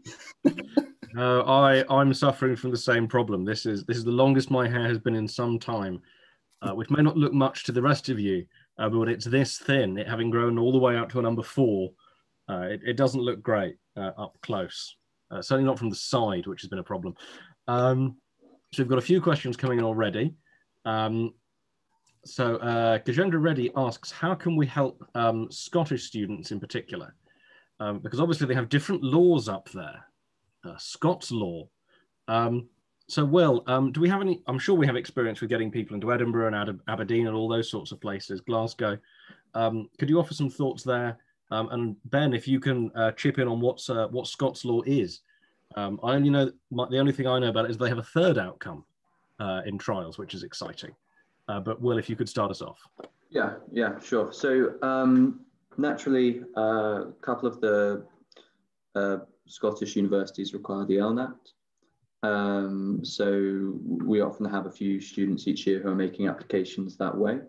no, I I'm suffering from the same problem. This is this is the longest my hair has been in some time uh, which may not look much to the rest of you, uh, but when it's this thin, it having grown all the way out to a number four, uh, it, it, doesn't look great uh, up close. Uh, certainly not from the side, which has been a problem. Um, so we've got a few questions coming in already. Um, so uh, Gajendra Reddy asks, how can we help um, Scottish students in particular? Um, because obviously they have different laws up there, uh, Scots law. Um, so, Will, um, do we have any? I'm sure we have experience with getting people into Edinburgh and Aberdeen and all those sorts of places, Glasgow. Um, could you offer some thoughts there? And Ben, if you can uh, chip in on what's uh, what Scots law is. Um, I only know the only thing I know about it is they have a third outcome uh, in trials, which is exciting. Uh, but Will, if you could start us off. Yeah, yeah, sure. So um, naturally, uh, a couple of the uh, Scottish universities require the LNAT. Um, so we often have a few students each year who are making applications that way.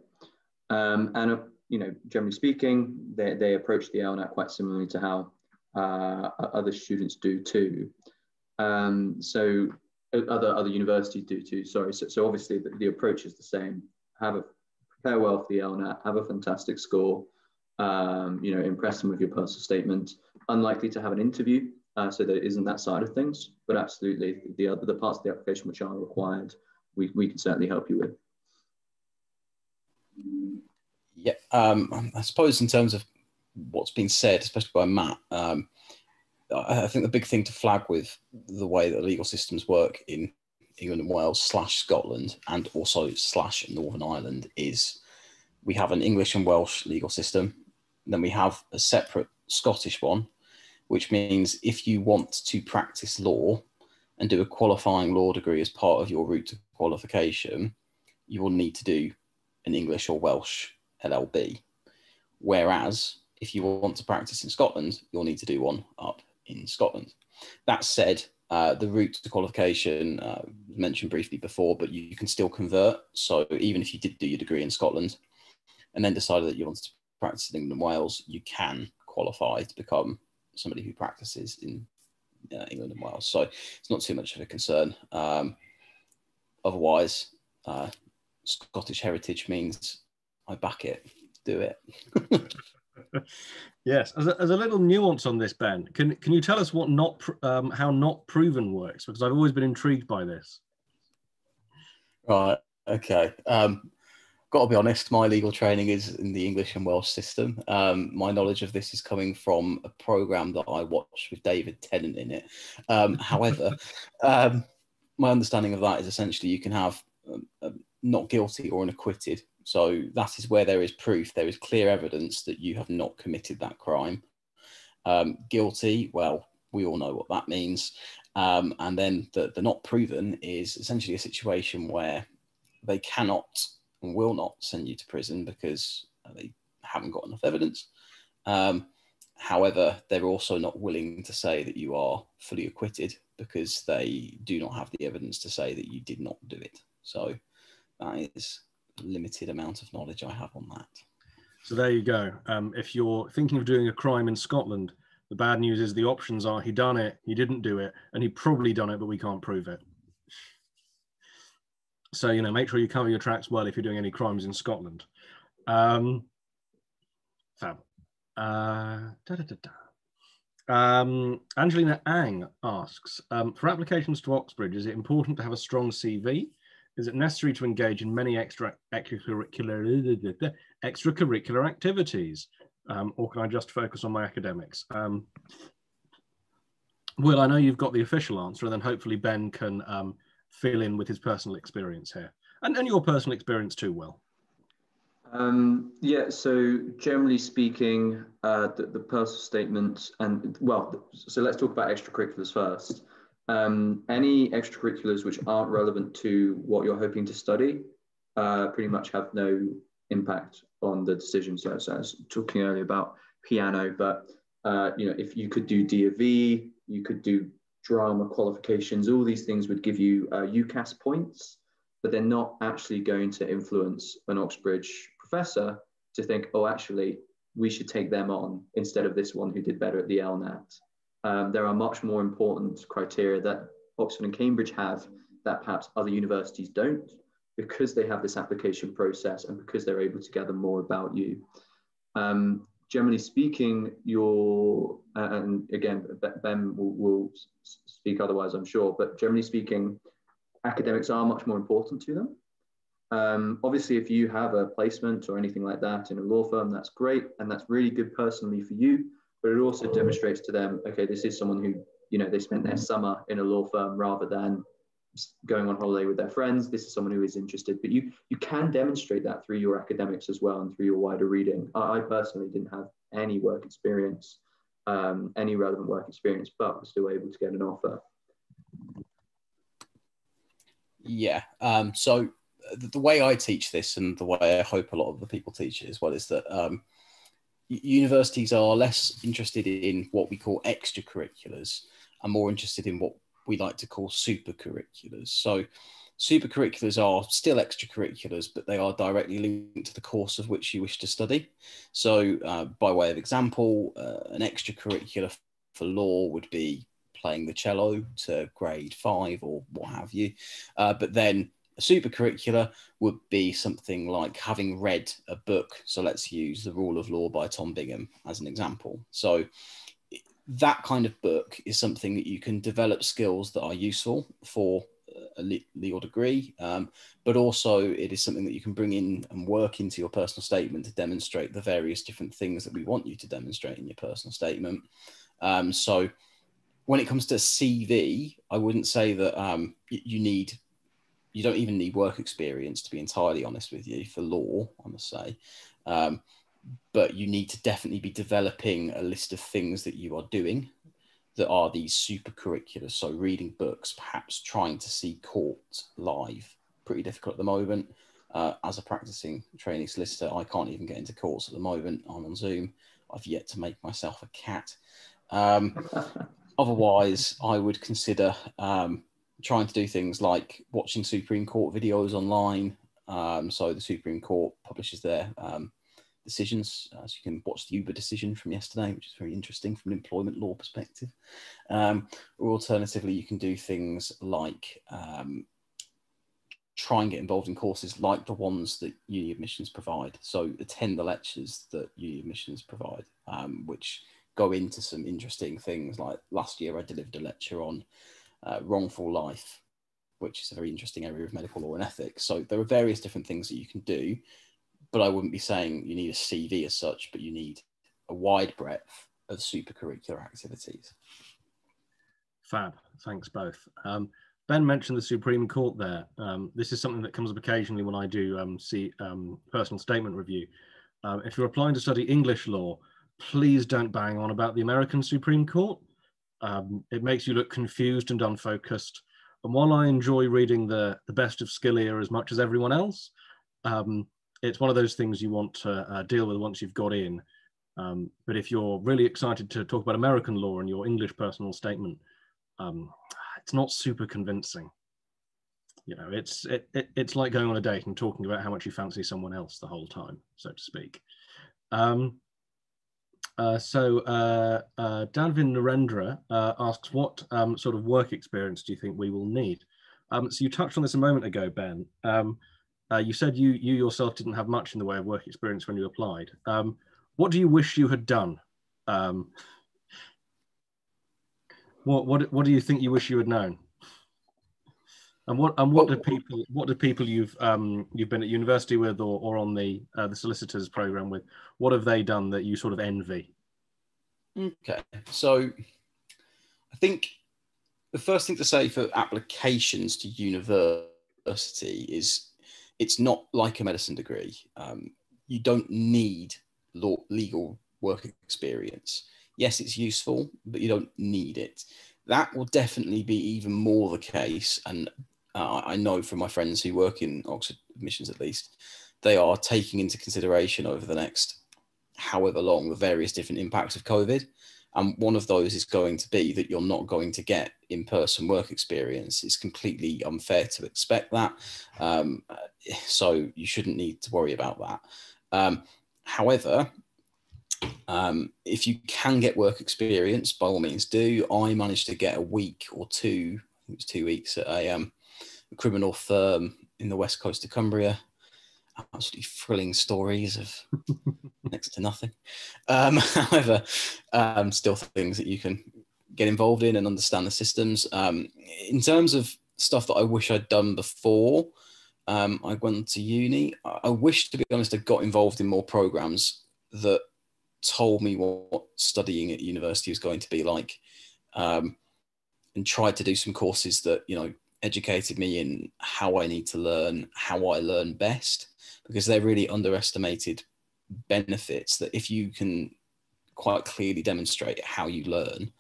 Um, and, uh, you know, generally speaking, they, they approach the LNAT quite similarly to how uh, other students do too. Um, so other other universities do too. Sorry. So, so obviously the, the, approach is the same. Have a prepare well for the LNAT. Have a fantastic score. Um, you know, impress them with your personal statement. Unlikely to have an interview, uh, so there isn't that side of things. But absolutely, the other the parts of the application which are required, we, we can certainly help you with. Yeah, um, I suppose in terms of what's been said, especially by Matt, um, I think the big thing to flag with the way that legal systems work in England and Wales slash Scotland and also slash Northern Ireland is we have an English and Welsh legal system. Then we have a separate Scottish one which means if you want to practice law and do a qualifying law degree as part of your route to qualification, you will need to do an English or Welsh LLB. Whereas if you want to practice in Scotland, you'll need to do one up in Scotland. That said, uh, the route to qualification uh, mentioned briefly before, but you, can still convert. So even if you did do your degree in Scotland and then decided that you wanted to practice in England and Wales, you can qualify to become somebody who practices in uh, England and Wales. So it's not too much of a concern. Um, otherwise, uh, Scottish heritage means I back it, do it. yes, as a, as a, little nuance on this, Ben, can can you tell us what not um, how not proven works? Because I've always been intrigued by this. Right. Okay. Um, got to be honest, my legal training is in the English and Welsh system. Um, my knowledge of this is coming from a program that I watched with David Tennant in it. Um, however, um, my understanding of that is essentially you can have um, um, not guilty or an acquitted. So that is where there is proof, there is clear evidence that you have not committed that crime. Um, guilty, well, we all know what that means. and then the, the not proven is essentially a situation where they cannot and will not send you to prison because they haven't got enough evidence. Um, however, they're also not willing to say that you are fully acquitted because they do not have the evidence to say that you did not do it. So that is limited amount of knowledge I have on that. So there you go. Um, if you're thinking of doing a crime in Scotland, the bad news is the options are he done it, he didn't do it, and he probably done it, but we can't prove it. So, you know, make sure you cover your tracks well if you're doing any crimes in Scotland. Um, fab. Uh, da, da, da, um, Angelina Ang asks, um, for applications to Oxbridge, is it important to have a strong CV? Is it necessary to engage in many extra extracurricular, extracurricular activities? Um, or can I just focus on my academics? Um, Will, I know you've got the official answer, and then hopefully Ben can um, fill in with his personal experience here and, and your personal experience too, Will. Um, yeah, so generally speaking, uh, the, the, personal statement and well, so let's talk about extracurriculars first. Um, any extracurriculars which aren't relevant to what you're hoping to study uh, pretty much have no impact on the decision. So, so I was talking earlier about piano, but uh, you know, if you could do D of E, you could do drama qualifications, all these things would give you uh, UCAS points, but they're not actually going to influence an Oxbridge professor to think, oh, actually, we should take them on instead of this one who did better at the LNAT. Um, there are much more important criteria that Oxford and Cambridge have that perhaps other universities don't. because they have this application process and because they're able to gather more about you. Um, generally speaking, your uh, and again, Ben will, will, speak otherwise, I'm sure, but generally speaking, academics are much more important to them. Um, obviously, if you have a placement or anything like that in a law firm, that's great, and that's really good personally for you. But it also demonstrates to them, okay, this is someone who, you know, they spent their summer in a law firm rather than going on holiday with their friends. This is someone who is interested, but you you can demonstrate that through your academics as well and through your wider reading. I, I personally didn't have any work experience, um, any relevant work experience, but was still able to get an offer. Yeah. Um, so the, the, way I teach this and the way I hope a lot of the people teach it as well is that um, universities are less interested in what we call extracurriculars and more interested in what we like to call supercurriculars. So, supercurriculars are still extracurriculars, but they are directly linked to the course of which you wish to study. So, uh, by way of example, uh, an extracurricular for law would be playing the cello to grade five or what have you. Uh, but then a supercurricular would be something like having read a book. So let's use The Rule of Law by Tom Bingham as an example. So that kind of book is something that you can develop skills that are useful for a legal degree, um, but also it is something that you can bring in and work into your personal statement to demonstrate the various different things that we want you to demonstrate in your personal statement. Um, so when it comes to CV, I wouldn't say that um, you need, you don't even need work experience to be entirely honest with you for law, I must say. Um, but you need to definitely be developing a list of things that you are doing that are these super curriculars. So reading books, perhaps trying to see court live, pretty difficult at the moment. Uh, as a practicing training solicitor, I can't even get into courts at the moment. I'm on Zoom. I've yet to make myself a cat. Um, otherwise, I would consider um, trying to do things like watching Supreme Court videos online. Um, so the Supreme Court publishes their um, decisions. Uh, so you can watch the Uber decision from yesterday, which is very interesting from an employment law perspective. Um, or alternatively, you can do things like um, try and get involved in courses like the ones that UniAdmissions provide. So attend the lectures that UniAdmissions provide, um, which go into some interesting things. Like last year, I delivered a lecture on uh, wrongful life, which is a very interesting area of medical law and ethics. So there are various different things that you can do but I wouldn't be saying you need a CV as such, but you need a wide breadth of supercurricular activities. Fab. Thanks both. Um, ben mentioned the Supreme Court there. Um, this is something that comes up occasionally when I do um, see um, personal statement review. Um, if you're applying to study English law, please don't bang on about the American Supreme Court. Um, it makes you look confused and unfocused. And while I enjoy reading the, the best of Scalia as much as everyone else, um, it's one of those things you want to uh, deal with once you've got in. Um, but if you're really excited to talk about American law and your English personal statement, um, it's not super convincing. You know, it's it, it, it's like going on a date and talking about how much you fancy someone else the whole time, so to speak. Um, uh, so uh, uh, Danvin Narendra uh, asks, what um, sort of work experience do you think we will need? Um, so you touched on this a moment ago, Ben. Um, uh, you said you you yourself didn't have much in the way of work experience when you applied. Um, what do you wish you had done? Um, what what what do you think you wish you had known? And what and what do people what do people you've um, you've been at university with or, or on the uh, the solicitors program with? What have they done that you sort of envy? Okay, so I think the first thing to say for applications to university is it's not like a medicine degree. Um, you don't need law, legal work experience. Yes, it's useful, but you don't need it. That will definitely be even more the case. And uh, I know from my friends who work in Oxford admissions, at least, they are taking into consideration over the next however long the various different impacts of COVID. And one of those is going to be that you're not going to get in person work experience. It's completely unfair to expect that. Um, so you shouldn't need to worry about that. Um, however, um, if you can get work experience, by all means do. I managed to get a week or two, it was two weeks at a, um, a criminal firm in the west coast of Cumbria. Absolutely thrilling stories of next to nothing. Um, however, um, still things that you can get involved in and understand the systems. Um, in terms of stuff that I wish I'd done before, um, I went to uni. I wish, to be honest, I got involved in more programs that told me what studying at university was going to be like, um, and tried to do some courses that you know educated me in how I need to learn, how I learn best, because they're really underestimated benefits that if you can quite clearly demonstrate how you learn,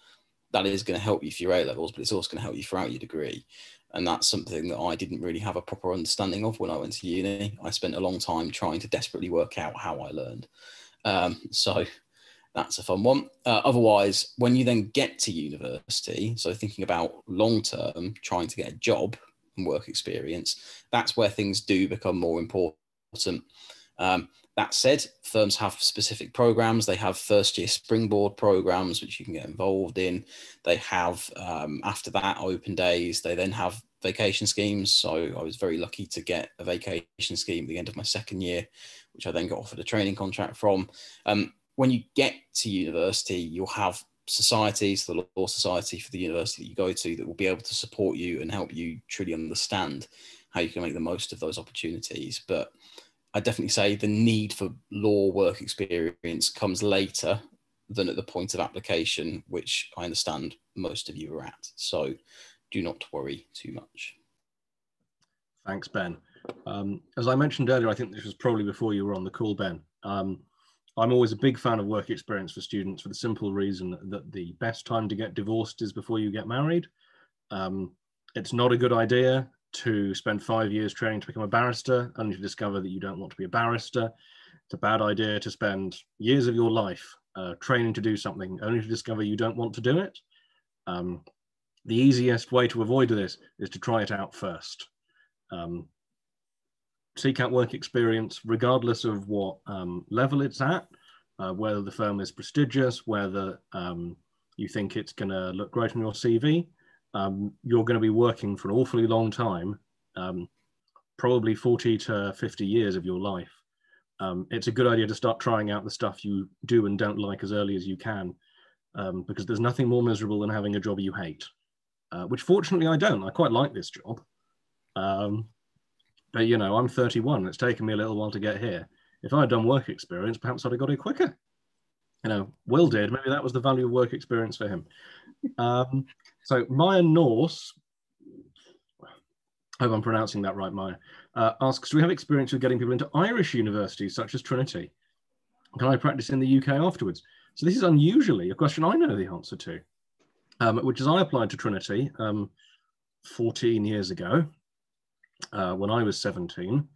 that is going to help you for your A levels, but it's also going to help you throughout your degree. And that's something that I didn't really have a proper understanding of when I went to uni. I spent a long time trying to desperately work out how I learned. Um, so that's a fun one. Uh, otherwise, when you then get to university, so thinking about long term, trying to get a job and work experience, that's where things do become more important. Um, that said, firms have specific programs. They have first year springboard programs, which you can get involved in. They have, um, after that, open days. They then have vacation schemes. So I was very lucky to get a vacation scheme at the end of my second year, which I then got offered a training contract from. Um, when you get to university, you'll have societies, the Law Society for the university that you go to, that will be able to support you and help you truly understand how you can make the most of those opportunities. But I definitely say the need for law work experience comes later than at the point of application, which I understand most of you are at. So do not worry too much. Thanks, Ben. Um, as I mentioned earlier, I think this was probably before you were on the call, Ben. Um, I'm always a big fan of work experience for students for the simple reason that the best time to get divorced is before you get married. Um, it's not a good idea to spend five years training to become a barrister only to discover that you don't want to be a barrister. It's a bad idea to spend years of your life uh, training to do something only to discover you don't want to do it. Um, the easiest way to avoid this is to try it out first. Um, seek out work experience regardless of what um, level it's at, uh, whether the firm is prestigious, whether um, you think it's going to look great on your CV. Um, you're going to be working for an awfully long time, um, probably 40 to 50 years of your life. Um, it's a good idea to start trying out the stuff you do and don't like as early as you can, um, because there's nothing more miserable than having a job you hate, uh, which fortunately I don't. I quite like this job. Um, but you know, I'm 31. It's taken me a little while to get here. If I had done work experience, perhaps I'd have got it quicker. You know, Will did. Maybe that was the value of work experience for him. Um, so Maya Norse, I hope I'm pronouncing that right, Maya, uh, asks, do we have experience with getting people into Irish universities such as Trinity? Can I practice in the UK afterwards? So this is unusually a question I know the answer to, um, which is I applied to Trinity um, 14 years ago uh, when I was 17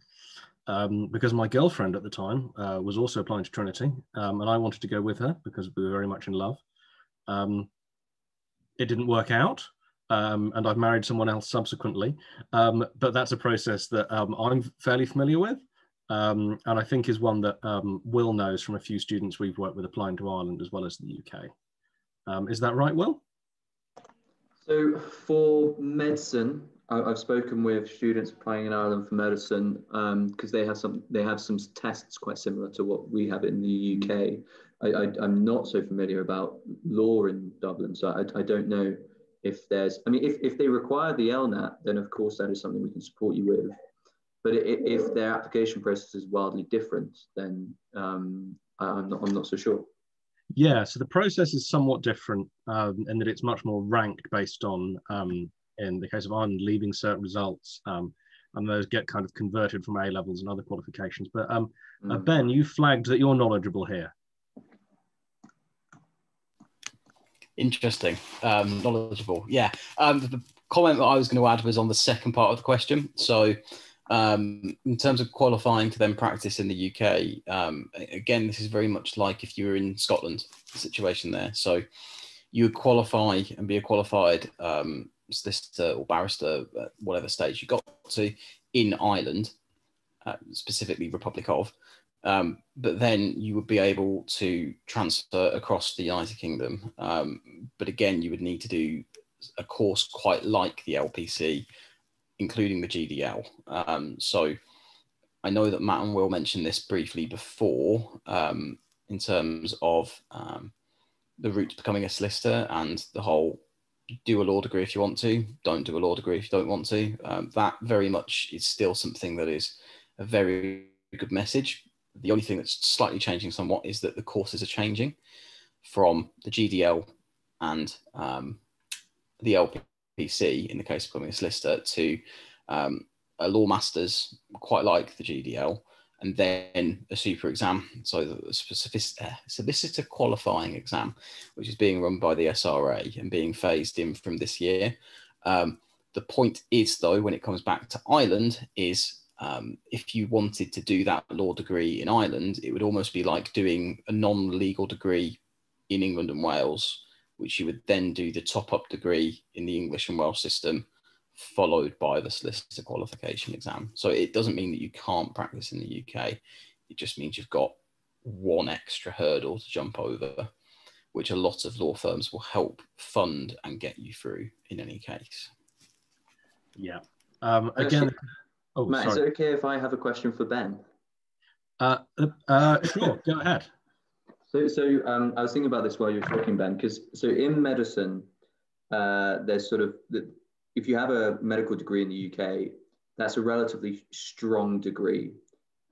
um, because my girlfriend at the time uh, was also applying to Trinity um, and I wanted to go with her because we were very much in love. Um, it didn't work out. Um, and I've married someone else subsequently, um, but that's a process that um, I'm fairly familiar with, and I think is one that Will knows from a few students we've worked with applying to Ireland as well as the UK. is that right, Will? So for medicine, I've spoken with students applying in Ireland for medicine because um, they have some they have some tests quite similar to what we have in the UK. I, am not so familiar about law in Dublin, so I, I, don't know if there's. I mean, if, if they require the LNAT, then of course that is something we can support you with. But if their application process is wildly different, then um, I'm not I'm not so sure. Yeah, so the process is somewhat different um, in that it's much more ranked based on um, in the case of Ireland, Leaving Cert results, um, and those get kind of converted from A levels and other qualifications. But um, mm. uh, Ben, you flagged that you're knowledgeable here. Interesting, um, knowledgeable. Yeah. Um, the comment that I was going to add was on the second part of the question. So, um, in terms of qualifying to then practice in the UK, um, again, this is very much like if you were in Scotland, the situation there. So, you would qualify and be a qualified um, solicitor or barrister at whatever stage you got to in Ireland, uh, specifically Republic of, um, but then you would be able to transfer across the United Kingdom. Um, but again, you would need to do a course quite like the LPC including the GDL. Um, so I know that Matt and Will mentioned this briefly before um, in terms of um, the route to becoming a solicitor and the whole do a law degree if you want to, don't do a law degree if you don't want to. Um, that very much is still something that is a very good message. The only thing that's slightly changing somewhat is that the courses are changing from the GDL and um, the LPC in the case of becoming a solicitor to um, a law master's, quite like the GDL, and then a super exam, so the solicitor qualifying exam, which is being run by the SRA and being phased in from this year. Um, the point is, though, when it comes back to Ireland, is um, if you wanted to do that law degree in Ireland, it would almost be like doing a non-legal degree in England and Wales, which you would then do the top-up degree in the English and Welsh system, followed by the solicitor qualification exam. So it doesn't mean that you can't practice in the UK. It just means you've got one extra hurdle to jump over, which a lot of law firms will help fund and get you through in any case. Yeah. Um, again, oh, Matt, sorry. is it okay if I have a question for Ben? Uh, uh, sure, go ahead. So, so um, I was thinking about this while you were talking, Ben, because so in medicine, uh, there's sort of the, if you have a medical degree in the UK, that's a relatively strong degree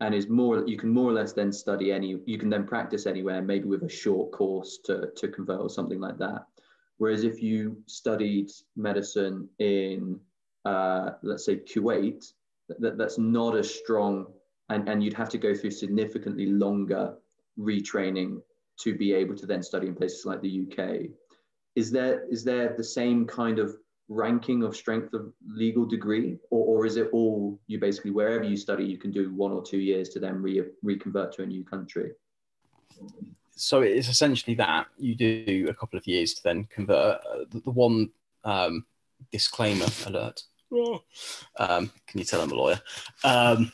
and is more you can more or less then study any you can then practice anywhere maybe with a short course to, to convert or something like that. Whereas if you studied medicine in uh, let's say kuwait that, that's not as strong and, and you'd have to go through significantly longer retraining to be able to then study in places like the uk is there is there the same kind of ranking of strength of legal degree or, or is it all you basically wherever you study you can do one or two years to then re- reconvert to a new country? So it's essentially that. You do a couple of years to then convert. Uh, the, the, one um, disclaimer alert. Um, can you tell i'm a lawyer? Um,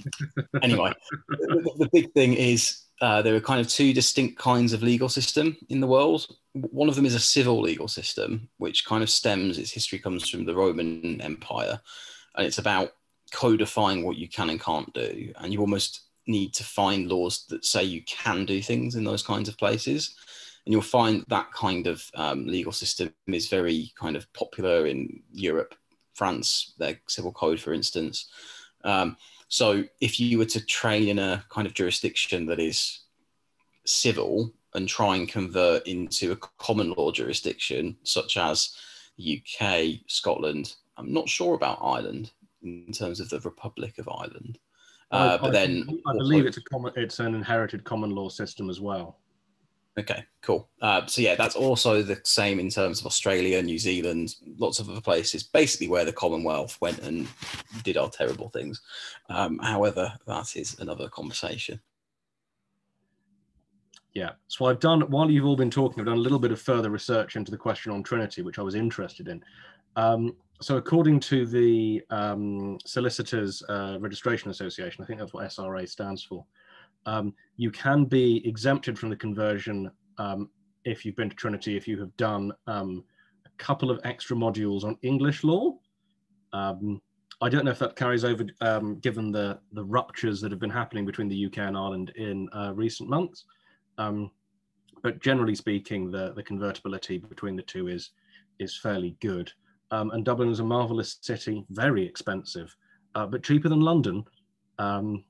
anyway the, the big thing is uh, there are kind of two distinct kinds of legal system in the world. One of them is a civil legal system, which kind of stems, its history comes from the Roman Empire, and it's about codifying what you can and can't do. And you almost need to find laws that say you can do things in those kinds of places. And you'll find that kind of um, legal system is very kind of popular in Europe, France, their civil code, for instance. Um, so if you were to train in a kind of jurisdiction that is civil and try and convert into a common law jurisdiction, such as the UK, Scotland, I'm not sure about Ireland in terms of the Republic of Ireland. Uh, I, but then I believe it's a common, it's an inherited common law system as well. Okay, cool. Uh, so yeah, that's also the same in terms of Australia, New Zealand, lots of other places, basically where the Commonwealth went and did our terrible things. Um, however, that is another conversation. Yeah. So I've done while you've all been talking, I've done a little bit of further research into the question on Trinity, which I was interested in. Um, so according to the um, Solicitors uh, Registration Association, I think that's what SRA stands for um, you can be exempted from the conversion um, if you've been to Trinity, if you have done um, a couple of extra modules on English law. Um, I don't know if that carries over um, given the, the ruptures that have been happening between the UK and Ireland in uh, recent months. Um, but generally speaking, the, the convertibility between the two is, is fairly good. and Dublin is a marvelous city, very expensive, uh, but cheaper than London. Um,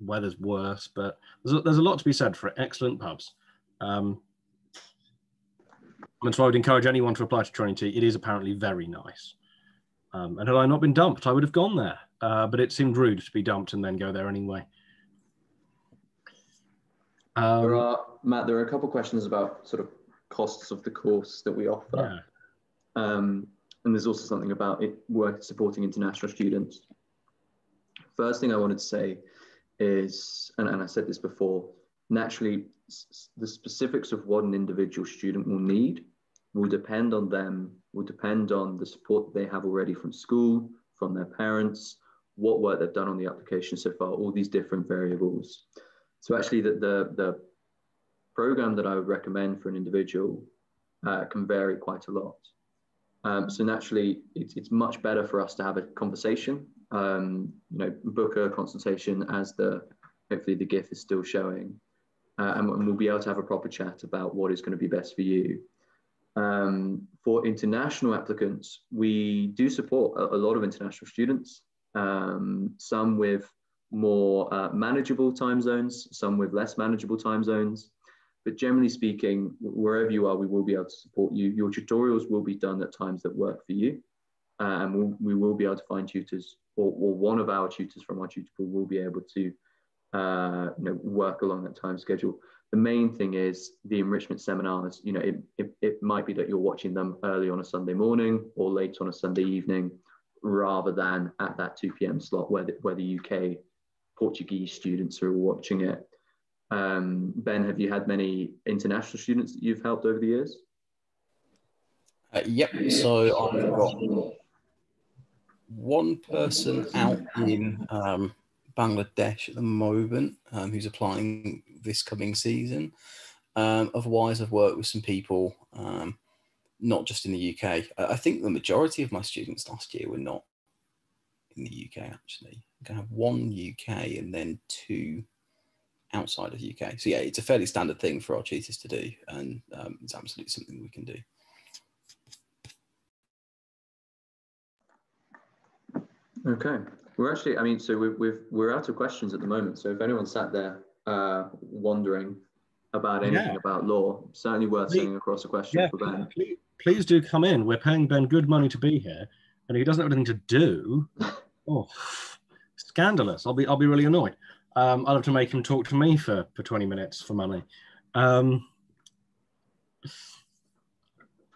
weather's worse, but there's a, there's a lot to be said for excellent pubs. Um, and so I would encourage anyone to apply to Trinity. It is apparently very nice. Um, and had I not been dumped, I would have gone there. Uh, but it seemed rude to be dumped and then go there anyway. Um, there are, Matt, there are a couple of questions about sort of costs of the course that we offer. Yeah. Um, and there's also something about it work supporting international students. First thing I wanted to say is, and, and I said this before, naturally, the specifics of what an individual student will need will depend on them, will depend on the support they have already from school, from their parents, what work they've done on the application so far, all these different variables. So actually the, the, the program that I would recommend for an individual uh, can vary quite a lot. Um, so naturally, it's, it's much better for us to have a conversation. Um, you know, book a consultation as the hopefully the GIF is still showing, uh, and, and, we'll be able to have a proper chat about what is going to be best for you. Um, for international applicants, we do support a, a lot of international students. Um, some with more uh, manageable time zones, some with less manageable time zones. But generally speaking, wherever you are, we will be able to support you. Your tutorials will be done at times that work for you. Uh, and we'll, we will be able to find tutors, or, or one of our tutors from our tutor pool will be able to uh, you know, work along that time schedule. The main thing is the enrichment seminars. You know, it, it, it might be that you're watching them early on a Sunday morning or late on a Sunday evening, rather than at that 2 p.m. slot where the, where the UK Portuguese students are watching it. Um, ben, have you had many international students that you've helped over the years? Uh, yep. So I've got one person out in um, Bangladesh at the moment um, who's applying this coming season. Um, otherwise, I've worked with some people, um, not just in the UK. I think the majority of my students last year were not in the UK, actually. I'm going to have one UK and then two outside of the UK. So yeah, it's a fairly standard thing for our tutors to do, and um, it's absolutely something we can do. Okay, we're actually, I mean, so we've, we've we're out of questions at the moment. So if anyone sat there uh, wondering about anything yeah. about law, certainly worth please, sending across a question yeah, for Ben. Please, please do come in. We're paying Ben good money to be here, and if he doesn't have anything to do, oh, scandalous! I'll be I'll be really annoyed. Um, I'll have to make him talk to me for, for 20 minutes for money. Um,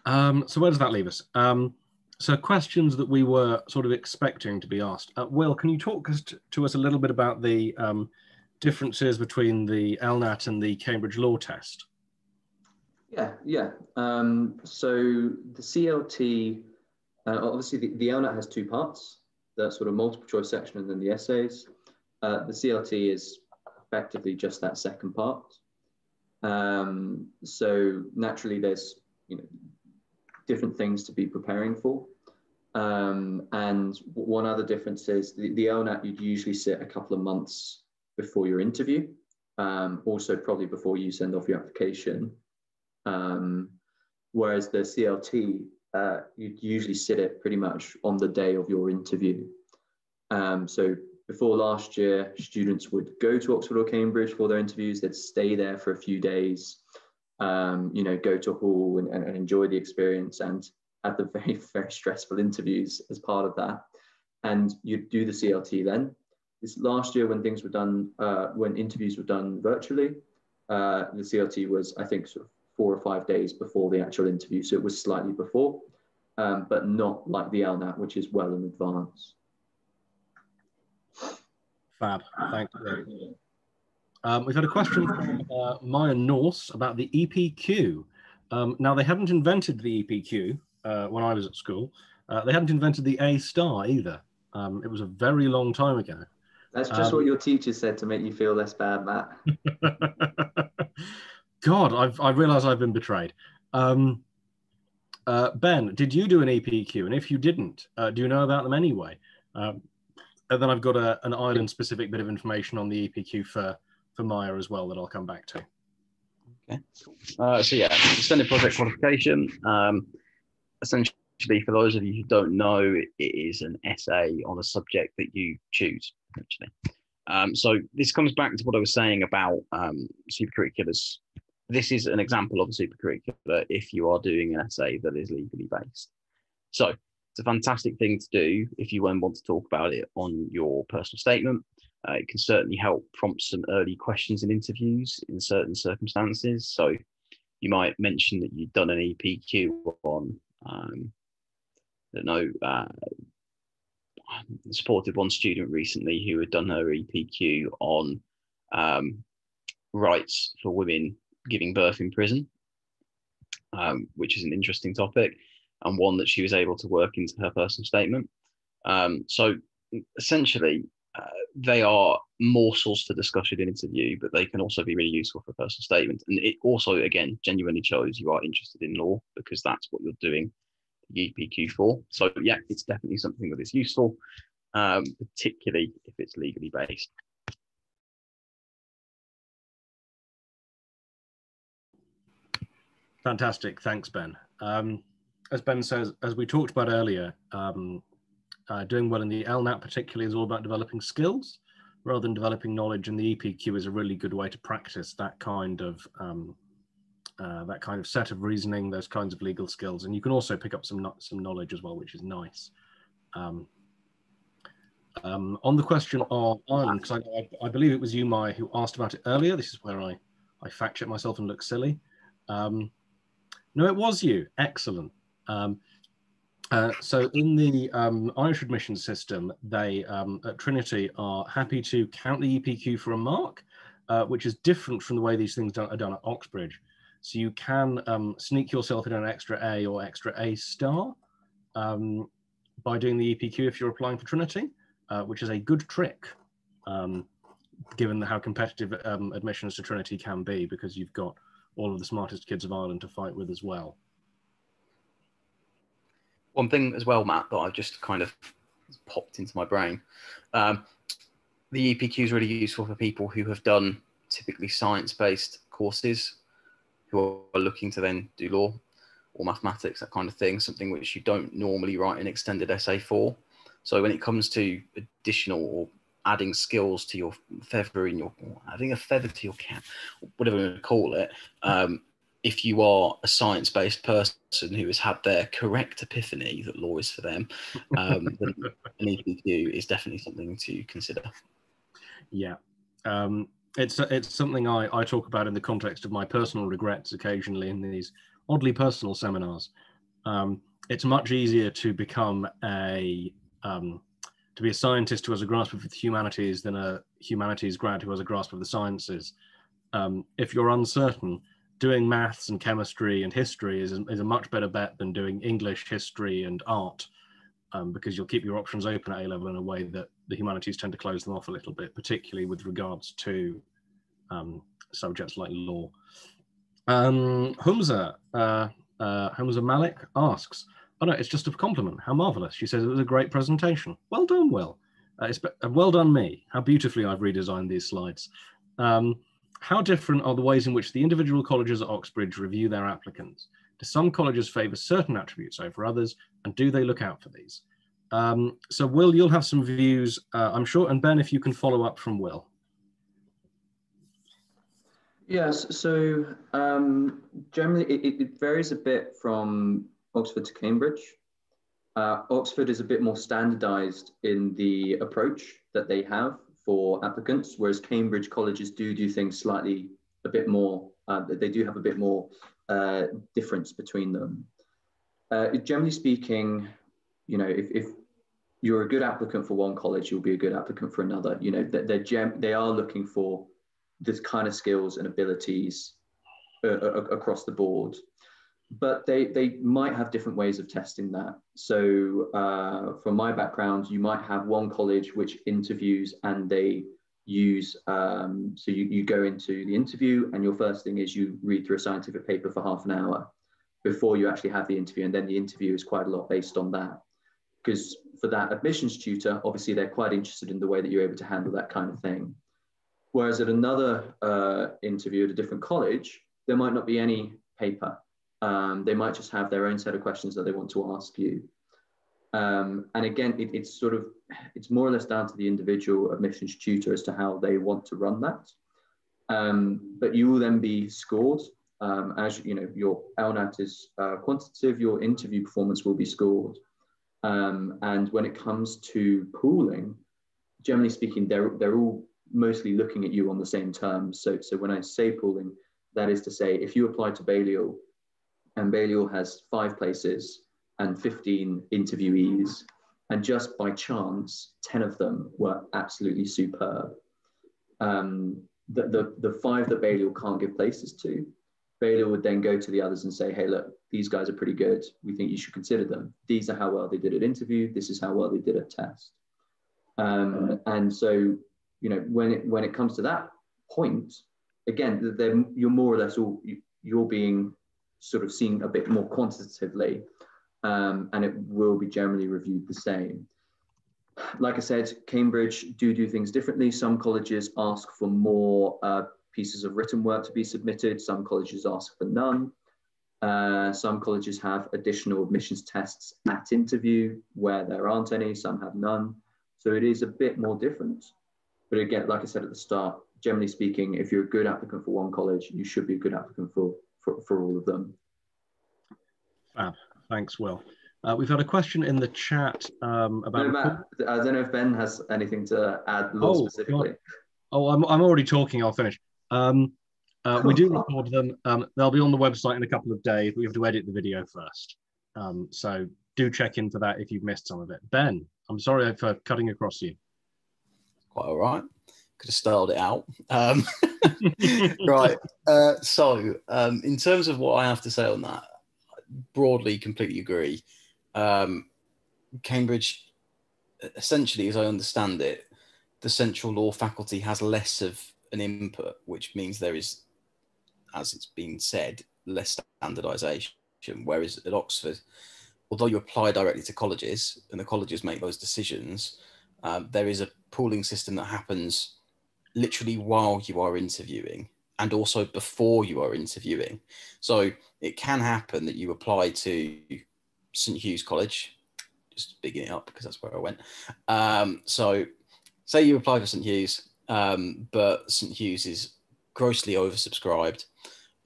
um, so where does that leave us? Um, so questions that we were sort of expecting to be asked. Uh, Will, can you talk us to, to, us a little bit about the um, differences between the LNAT and the Cambridge Law Test? Yeah, yeah. Um, so the CLT, uh, obviously the, the LNAT has two parts, the sort of multiple choice section and then the essays. Uh, the CLT is effectively just that second part. Um, so naturally, there's you know different things to be preparing for. Um, and one other difference is the, the LNAT you'd usually sit a couple of months before your interview, um, also probably before you send off your application. Um, whereas the CLT, uh, you'd usually sit it pretty much on the day of your interview. Um, so before last year, students would go to Oxford or Cambridge for their interviews. They'd stay there for a few days, um, you know, go to hall and, and, and, enjoy the experience and have the very, very stressful interviews as part of that. And you'd do the CLT then. This last year, when things were done, uh, when interviews were done virtually, uh, the CLT was, I think, sort of four or five days before the actual interview. So it was slightly before, um, but not like the LNAT, which is well in advance. Fab. Thank you. Um, we've had a question from uh, Maya Norse about the EPQ. Um, now, they haven't invented the EPQ uh, when I was at school. Uh, they hadn't invented the A star either. Um, it was a very long time ago. That's just um, what your teacher said to make you feel less bad, Matt. God, I've, I realise I've been betrayed. Um, uh, ben, did you do an EPQ? And if you didn't, uh, do you know about them anyway? Um, and then I've got a, an Ireland specific bit of information on the EPQ for, for Maya as well that I'll come back to. Okay. Uh, so yeah, extended project qualification. Um, essentially, for those of you who don't know, it is an essay on a subject that you choose. Actually, um, so this comes back to what I was saying about um, supercurriculars. This is an example of a supercurricular if you are doing an essay that is legally based. So it's a fantastic thing to do if you want to talk about it on your personal statement. Uh, it can certainly help prompt some early questions in interviews in certain circumstances. So you might mention that you've done an EPQ on, um, I don't know, uh, supported one student recently who had done her EPQ on um, rights for women giving birth in prison, um, which is an interesting topic and one that she was able to work into her personal statement. Um, so essentially, they are morsels for discussion in interview, but they can also be really useful for personal statement. And it also, again, genuinely shows you are interested in law because that's what you're doing the EPQ for. So yeah, it's definitely something that is useful, um, particularly if it's legally based. Fantastic. Thanks, Ben. Um, as Ben says, as we talked about earlier, um, uh, doing well in the LNAT particularly is all about developing skills rather than developing knowledge. And the EPQ is a really good way to practice that kind of um, uh, that kind of set of reasoning, those kinds of legal skills. And you can also pick up some some knowledge as well, which is nice. Um, um, on the question of Ireland, because I, I, believe it was you, Mai, who asked about it earlier. This is where I, I fact check myself and look silly. Um, no, it was you. Excellent. Um, uh, so in the um, Irish admission system, they um, at Trinity are happy to count the EPQ for a mark, uh, which is different from the way these things are done at Oxbridge. So you can um, sneak yourself in an extra A or extra A star um, by doing the EPQ if you're applying for Trinity, uh, which is a good trick, um, given how competitive um, admissions to Trinity can be, because you've got all of the smartest kids of Ireland to fight with as well. One thing as well, Matt, that I've just kind of popped into my brain. Um, the EPQ is really useful for people who have done typically science-based courses, who are looking to then do law or mathematics, that kind of thing, something which you don't normally write an extended essay for. So when it comes to additional or adding skills to your feather in your adding a feather to your cap, whatever you call it. Um, if you are a science-based person who has had their correct epiphany that law is for them, um, then an EPQ is definitely something to consider. Yeah, um, it's it's something I, I talk about in the context of my personal regrets occasionally in these oddly personal seminars. Um, it's much easier to become a um, to be a scientist who has a grasp of the humanities than a humanities grad who has a grasp of the sciences. Um, if you're uncertain, doing maths and chemistry and history is, is a much better bet than doing English, history, and art, um, because you'll keep your options open at A level in a way that the humanities tend to close them off a little bit, particularly with regards to um, subjects like law. Um, Humza, uh, uh, Humza Malik asks, Oh no, it's just a compliment. How marvelous. She says it was a great presentation. Well done, Will. Uh, uh, well done, me. How beautifully I've redesigned these slides. Um, how different are the ways in which the individual colleges at Oxbridge review their applicants? Do some colleges favour certain attributes over others, and do they look out for these? Um, so, Will, you'll have some views, uh, I'm sure, and Ben, if you can follow up from Will. Yes, so um, generally it, it, varies a bit from Oxford to Cambridge. Uh, Oxford is a bit more standardized in the approach that they have for applicants, whereas Cambridge colleges do do things slightly a bit more, uh, they do have a bit more uh, difference between them. Uh, generally speaking, you know, if, if you're a good applicant for one college, you'll be a good applicant for another. You know, they're, they're they are looking for this kind of skills and abilities uh, across the board but they, they might have different ways of testing that. So, uh, from my background, you might have one college which interviews and they use, um, so you, you go into the interview, and your first thing is you read through a scientific paper for half an hour before you actually have the interview. And then the interview is quite a lot based on that. Because for that admissions tutor, obviously they're quite interested in the way that you're able to handle that kind of thing. Whereas at another uh, interview at a different college, there might not be any paper um, they might just have their own set of questions that they want to ask you. Um, and again, it, it's sort of, it's more or less down to the individual admissions tutor as to how they want to run that. Um, but you will then be scored um, as you know, your LNAT is uh, quantitative, your interview performance will be scored. Um, and when it comes to pooling, generally speaking, they're, they're all mostly looking at you on the same terms. So, so when I say pooling, that is to say, if you apply to Balliol and Balliol has five places and 15 interviewees. And just by chance, 10 of them were absolutely superb. Um, the, the, the five that Balliol can't give places to, Balliol would then go to the others and say, hey, look, these guys are pretty good. We think you should consider them. These are how well they did at interview. This is how well they did at test. Um, and so, you know, when it, when it comes to that point, again, you're more or less all, you're being sort of seen a bit more quantitatively. um, and it will be generally reviewed the same. Like I said, Cambridge do do things differently. Some colleges ask for more uh, pieces of written work to be submitted. Some colleges ask for none. Uh, some colleges have additional admissions tests at interview where there aren't any. Some have none. So it is a bit more different. But again, like I said at the start, generally speaking, if you're a good applicant for one college, you should be a good applicant for, for, for all of them. Fab. Thanks, Will. Uh, we've had a question in the chat um, about. No, Matt, I don't know if Ben has anything to add law oh, specifically. God. Oh, I'm, I'm already talking. I'll finish. Um, uh, we do record them. Um, they'll be on the website in a couple of days. We have to edit the video first. Um, so do check in for that if you've missed some of it. Ben, I'm sorry for cutting across you. Quite all right. Could have styled it out. Right. Uh, so, um, in terms of what I have to say on that, broadly completely agree. Um, Cambridge, essentially, as I understand it, the central law faculty has less of an input, which means there is, as it's been said, less standardisation. Whereas at Oxford, although you apply directly to colleges and the colleges make those decisions, um, there is a pooling system that happens literally while you are interviewing and also before you are interviewing. So it can happen that you apply to St Hugh's College, just bigging it up because that's where I went. Um, so say you apply for St Hugh's, um, but St Hugh's is grossly oversubscribed.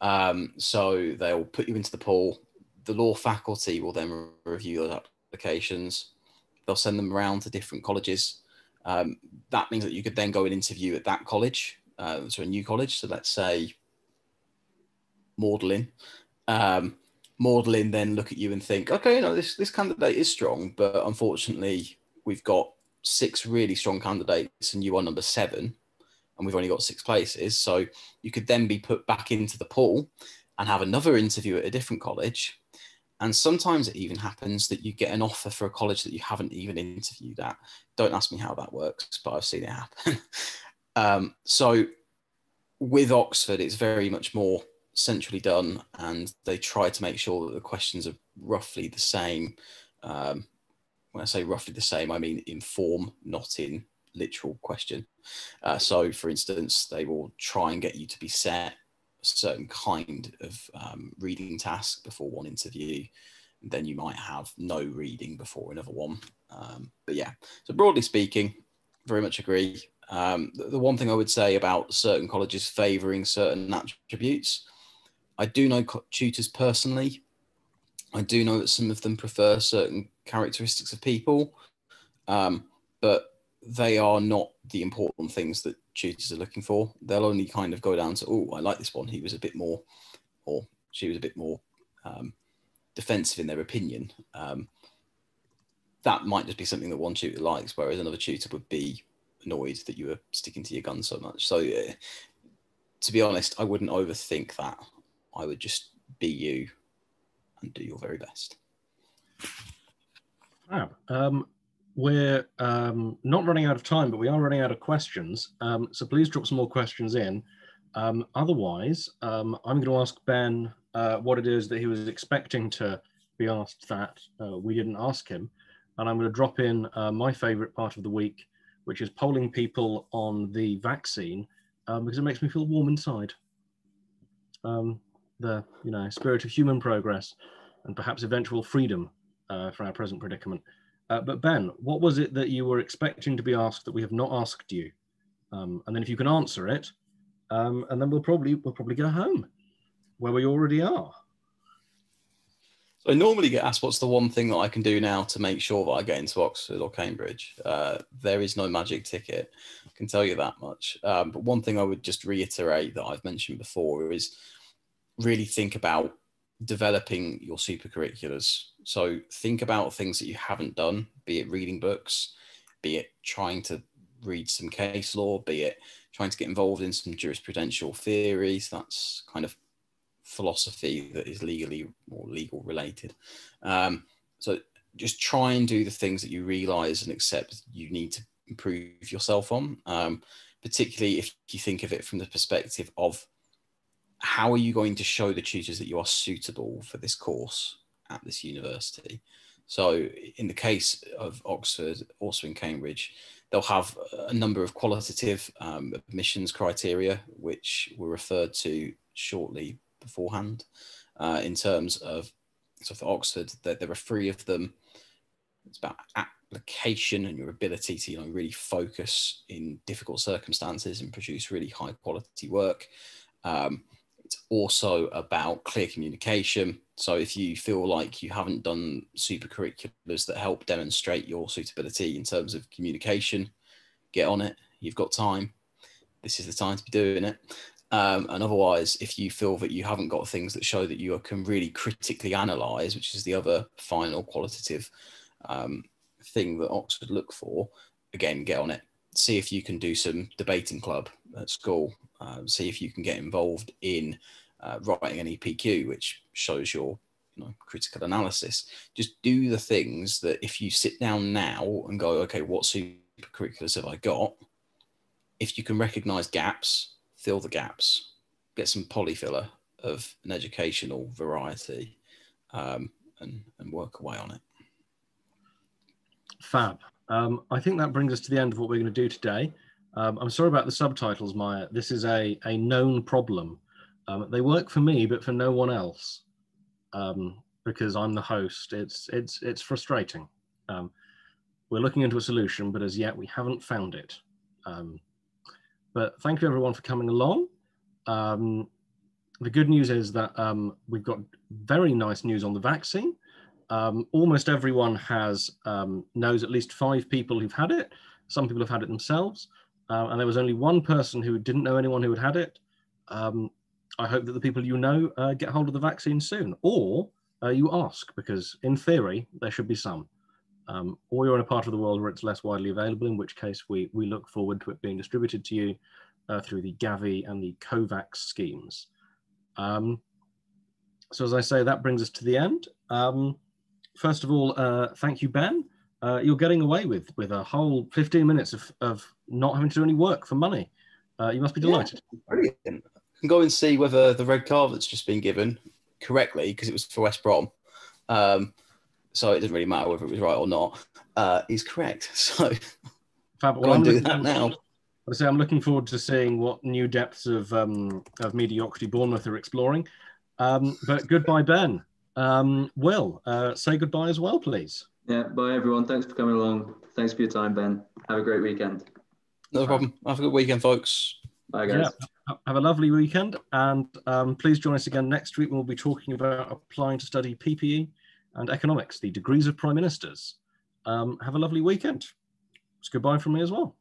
Um, so they'll put you into the pool. The law faculty will then review those applications. They'll send them around to different colleges. Um, that means that you could then go and interview at that college uh, so a new college. So let's say Magdalen. Um, then look at you and think, okay, you know, this, this candidate is strong, but unfortunately, we've got six really strong candidates and you are number seven, and we've only got six places. So you could then be put back into the pool and have another interview at a different college. And sometimes it even happens that you get an offer for a college that you haven't even interviewed at. Don't ask me how that works, but I've seen it happen. Um, so with Oxford, it's very much more centrally done, and they try to make sure that the questions are roughly the same. Um, when I say roughly the same, I mean in form, not in literal question. Uh, so, for instance, they will try and get you to be set certain kind of um, reading task before one interview. Then you might have no reading before another one. Um, but yeah, so broadly speaking, very much agree. Um, the, the, one thing I would say about certain colleges favouring certain attributes, I do know tutors personally. I do know that some of them prefer certain characteristics of people, um, but they are not the important things that tutors are looking for. They'll only kind of go down to, oh, I like this one. He was a bit more, or she was a bit more um, defensive in their opinion. Um, that might just be something that one tutor likes, whereas another tutor would be annoyed that you were sticking to your gun so much. So, uh, to be honest, I wouldn't overthink that. I would just be you and do your very best. Wow. Um, we're um, not running out of time, but we are running out of questions. Um, so please drop some more questions in. Um, otherwise, um, I'm going to ask Ben uh, what it is that he was expecting to be asked that uh, we didn't ask him. And I'm going to drop in uh, my favorite part of the week, which is polling people on the vaccine um, because it makes me feel warm inside. Um, the you know spirit of human progress and perhaps eventual freedom uh, for our present predicament. Uh, but Ben, what was it that you were expecting to be asked that we have not asked you? Um, and then if you can answer it, um, and then we'll probably we'll probably go home where we already are. So I normally get asked what's the one thing that I can do now to make sure that I get into Oxford or Cambridge. Uh, there is no magic ticket, I can tell you that much. Um, but one thing I would just reiterate that I've mentioned before is really think about developing your super curriculars. So think about things that you haven't done, be it reading books, be it trying to read some case law, be it trying to get involved in some jurisprudential theories. That's kind of philosophy that is legally or legal related. Um, so just try and do the things that you realize and accept you need to improve yourself on, um, particularly if you think of it from the perspective of how are you going to show the tutors that you are suitable for this course? at this university. So, in the case of Oxford, also in Cambridge, they'll have a number of qualitative um, admissions criteria, which were referred to shortly beforehand. Uh, in terms of so for Oxford, that there are three of them. It's about application and your ability to you know really focus in difficult circumstances and produce really high quality work. Um, it's also about clear communication. So if you feel like you haven't done super curriculars that help demonstrate your suitability in terms of communication, get on it. You've got time. This is the time to be doing it. Um, and otherwise, if you feel that you haven't got things that show that you can really critically analyze, which is the other final qualitative um, thing that Oxford look for, again, get on it. See if you can do some debating club at school. Um, see if you can get involved in uh, writing an EPQ, which shows your you know, critical analysis. Just do the things that if you sit down now and go, okay, what supercurriculars have I got? If you can recognize gaps, fill the gaps, get some polyfiller of an educational variety um, and, and work away on it. Fab. Um, I think that brings us to the end of what we're going to do today. Um, I'm sorry about the subtitles, Maya. This is a, a known problem. Um, they work for me, but for no one else um, because I'm the host. It's, it's, it's frustrating. Um, we're looking into a solution, but as yet we haven't found it. Um, but thank you everyone for coming along. the good news is that we've got very nice news on the vaccine um, almost everyone has um, knows at least five people who've had it. Some people have had it themselves, uh, and there was only one person who didn't know anyone who had had it. Um, I hope that the people you know uh, get hold of the vaccine soon, or uh, you ask, because in theory there should be some. Um, or you're in a part of the world where it's less widely available, in which case we we look forward to it being distributed to you uh, through the Gavi and the COVAX schemes. Um, so as I say, that brings us to the end. Um, first of all, uh, thank you, Ben. Uh, you're getting away with with a whole 15 minutes of, of not having to do any work for money. Uh, you must be delighted. Yeah, brilliant. I can go and see whether the red card that's just been given correctly because it was for West Brom. Um, so it doesn't really matter whether it was right or not. Uh, is correct. So Fab. Well, I'm do that now. I say I'm looking forward to seeing what new depths of um, of mediocrity Bournemouth are exploring. Um, but goodbye, Ben. Um, Will, uh, say goodbye as well, please. Yeah, bye everyone. Thanks for coming along. Thanks for your time, Ben. Have a great weekend. No problem. Have a good weekend, folks. Bye, guys. Yeah, have a lovely weekend. And um, please join us again next week when we'll be talking about applying to study PPE and economics, the degrees of prime ministers. Um, have a lovely weekend. It's goodbye from me as well.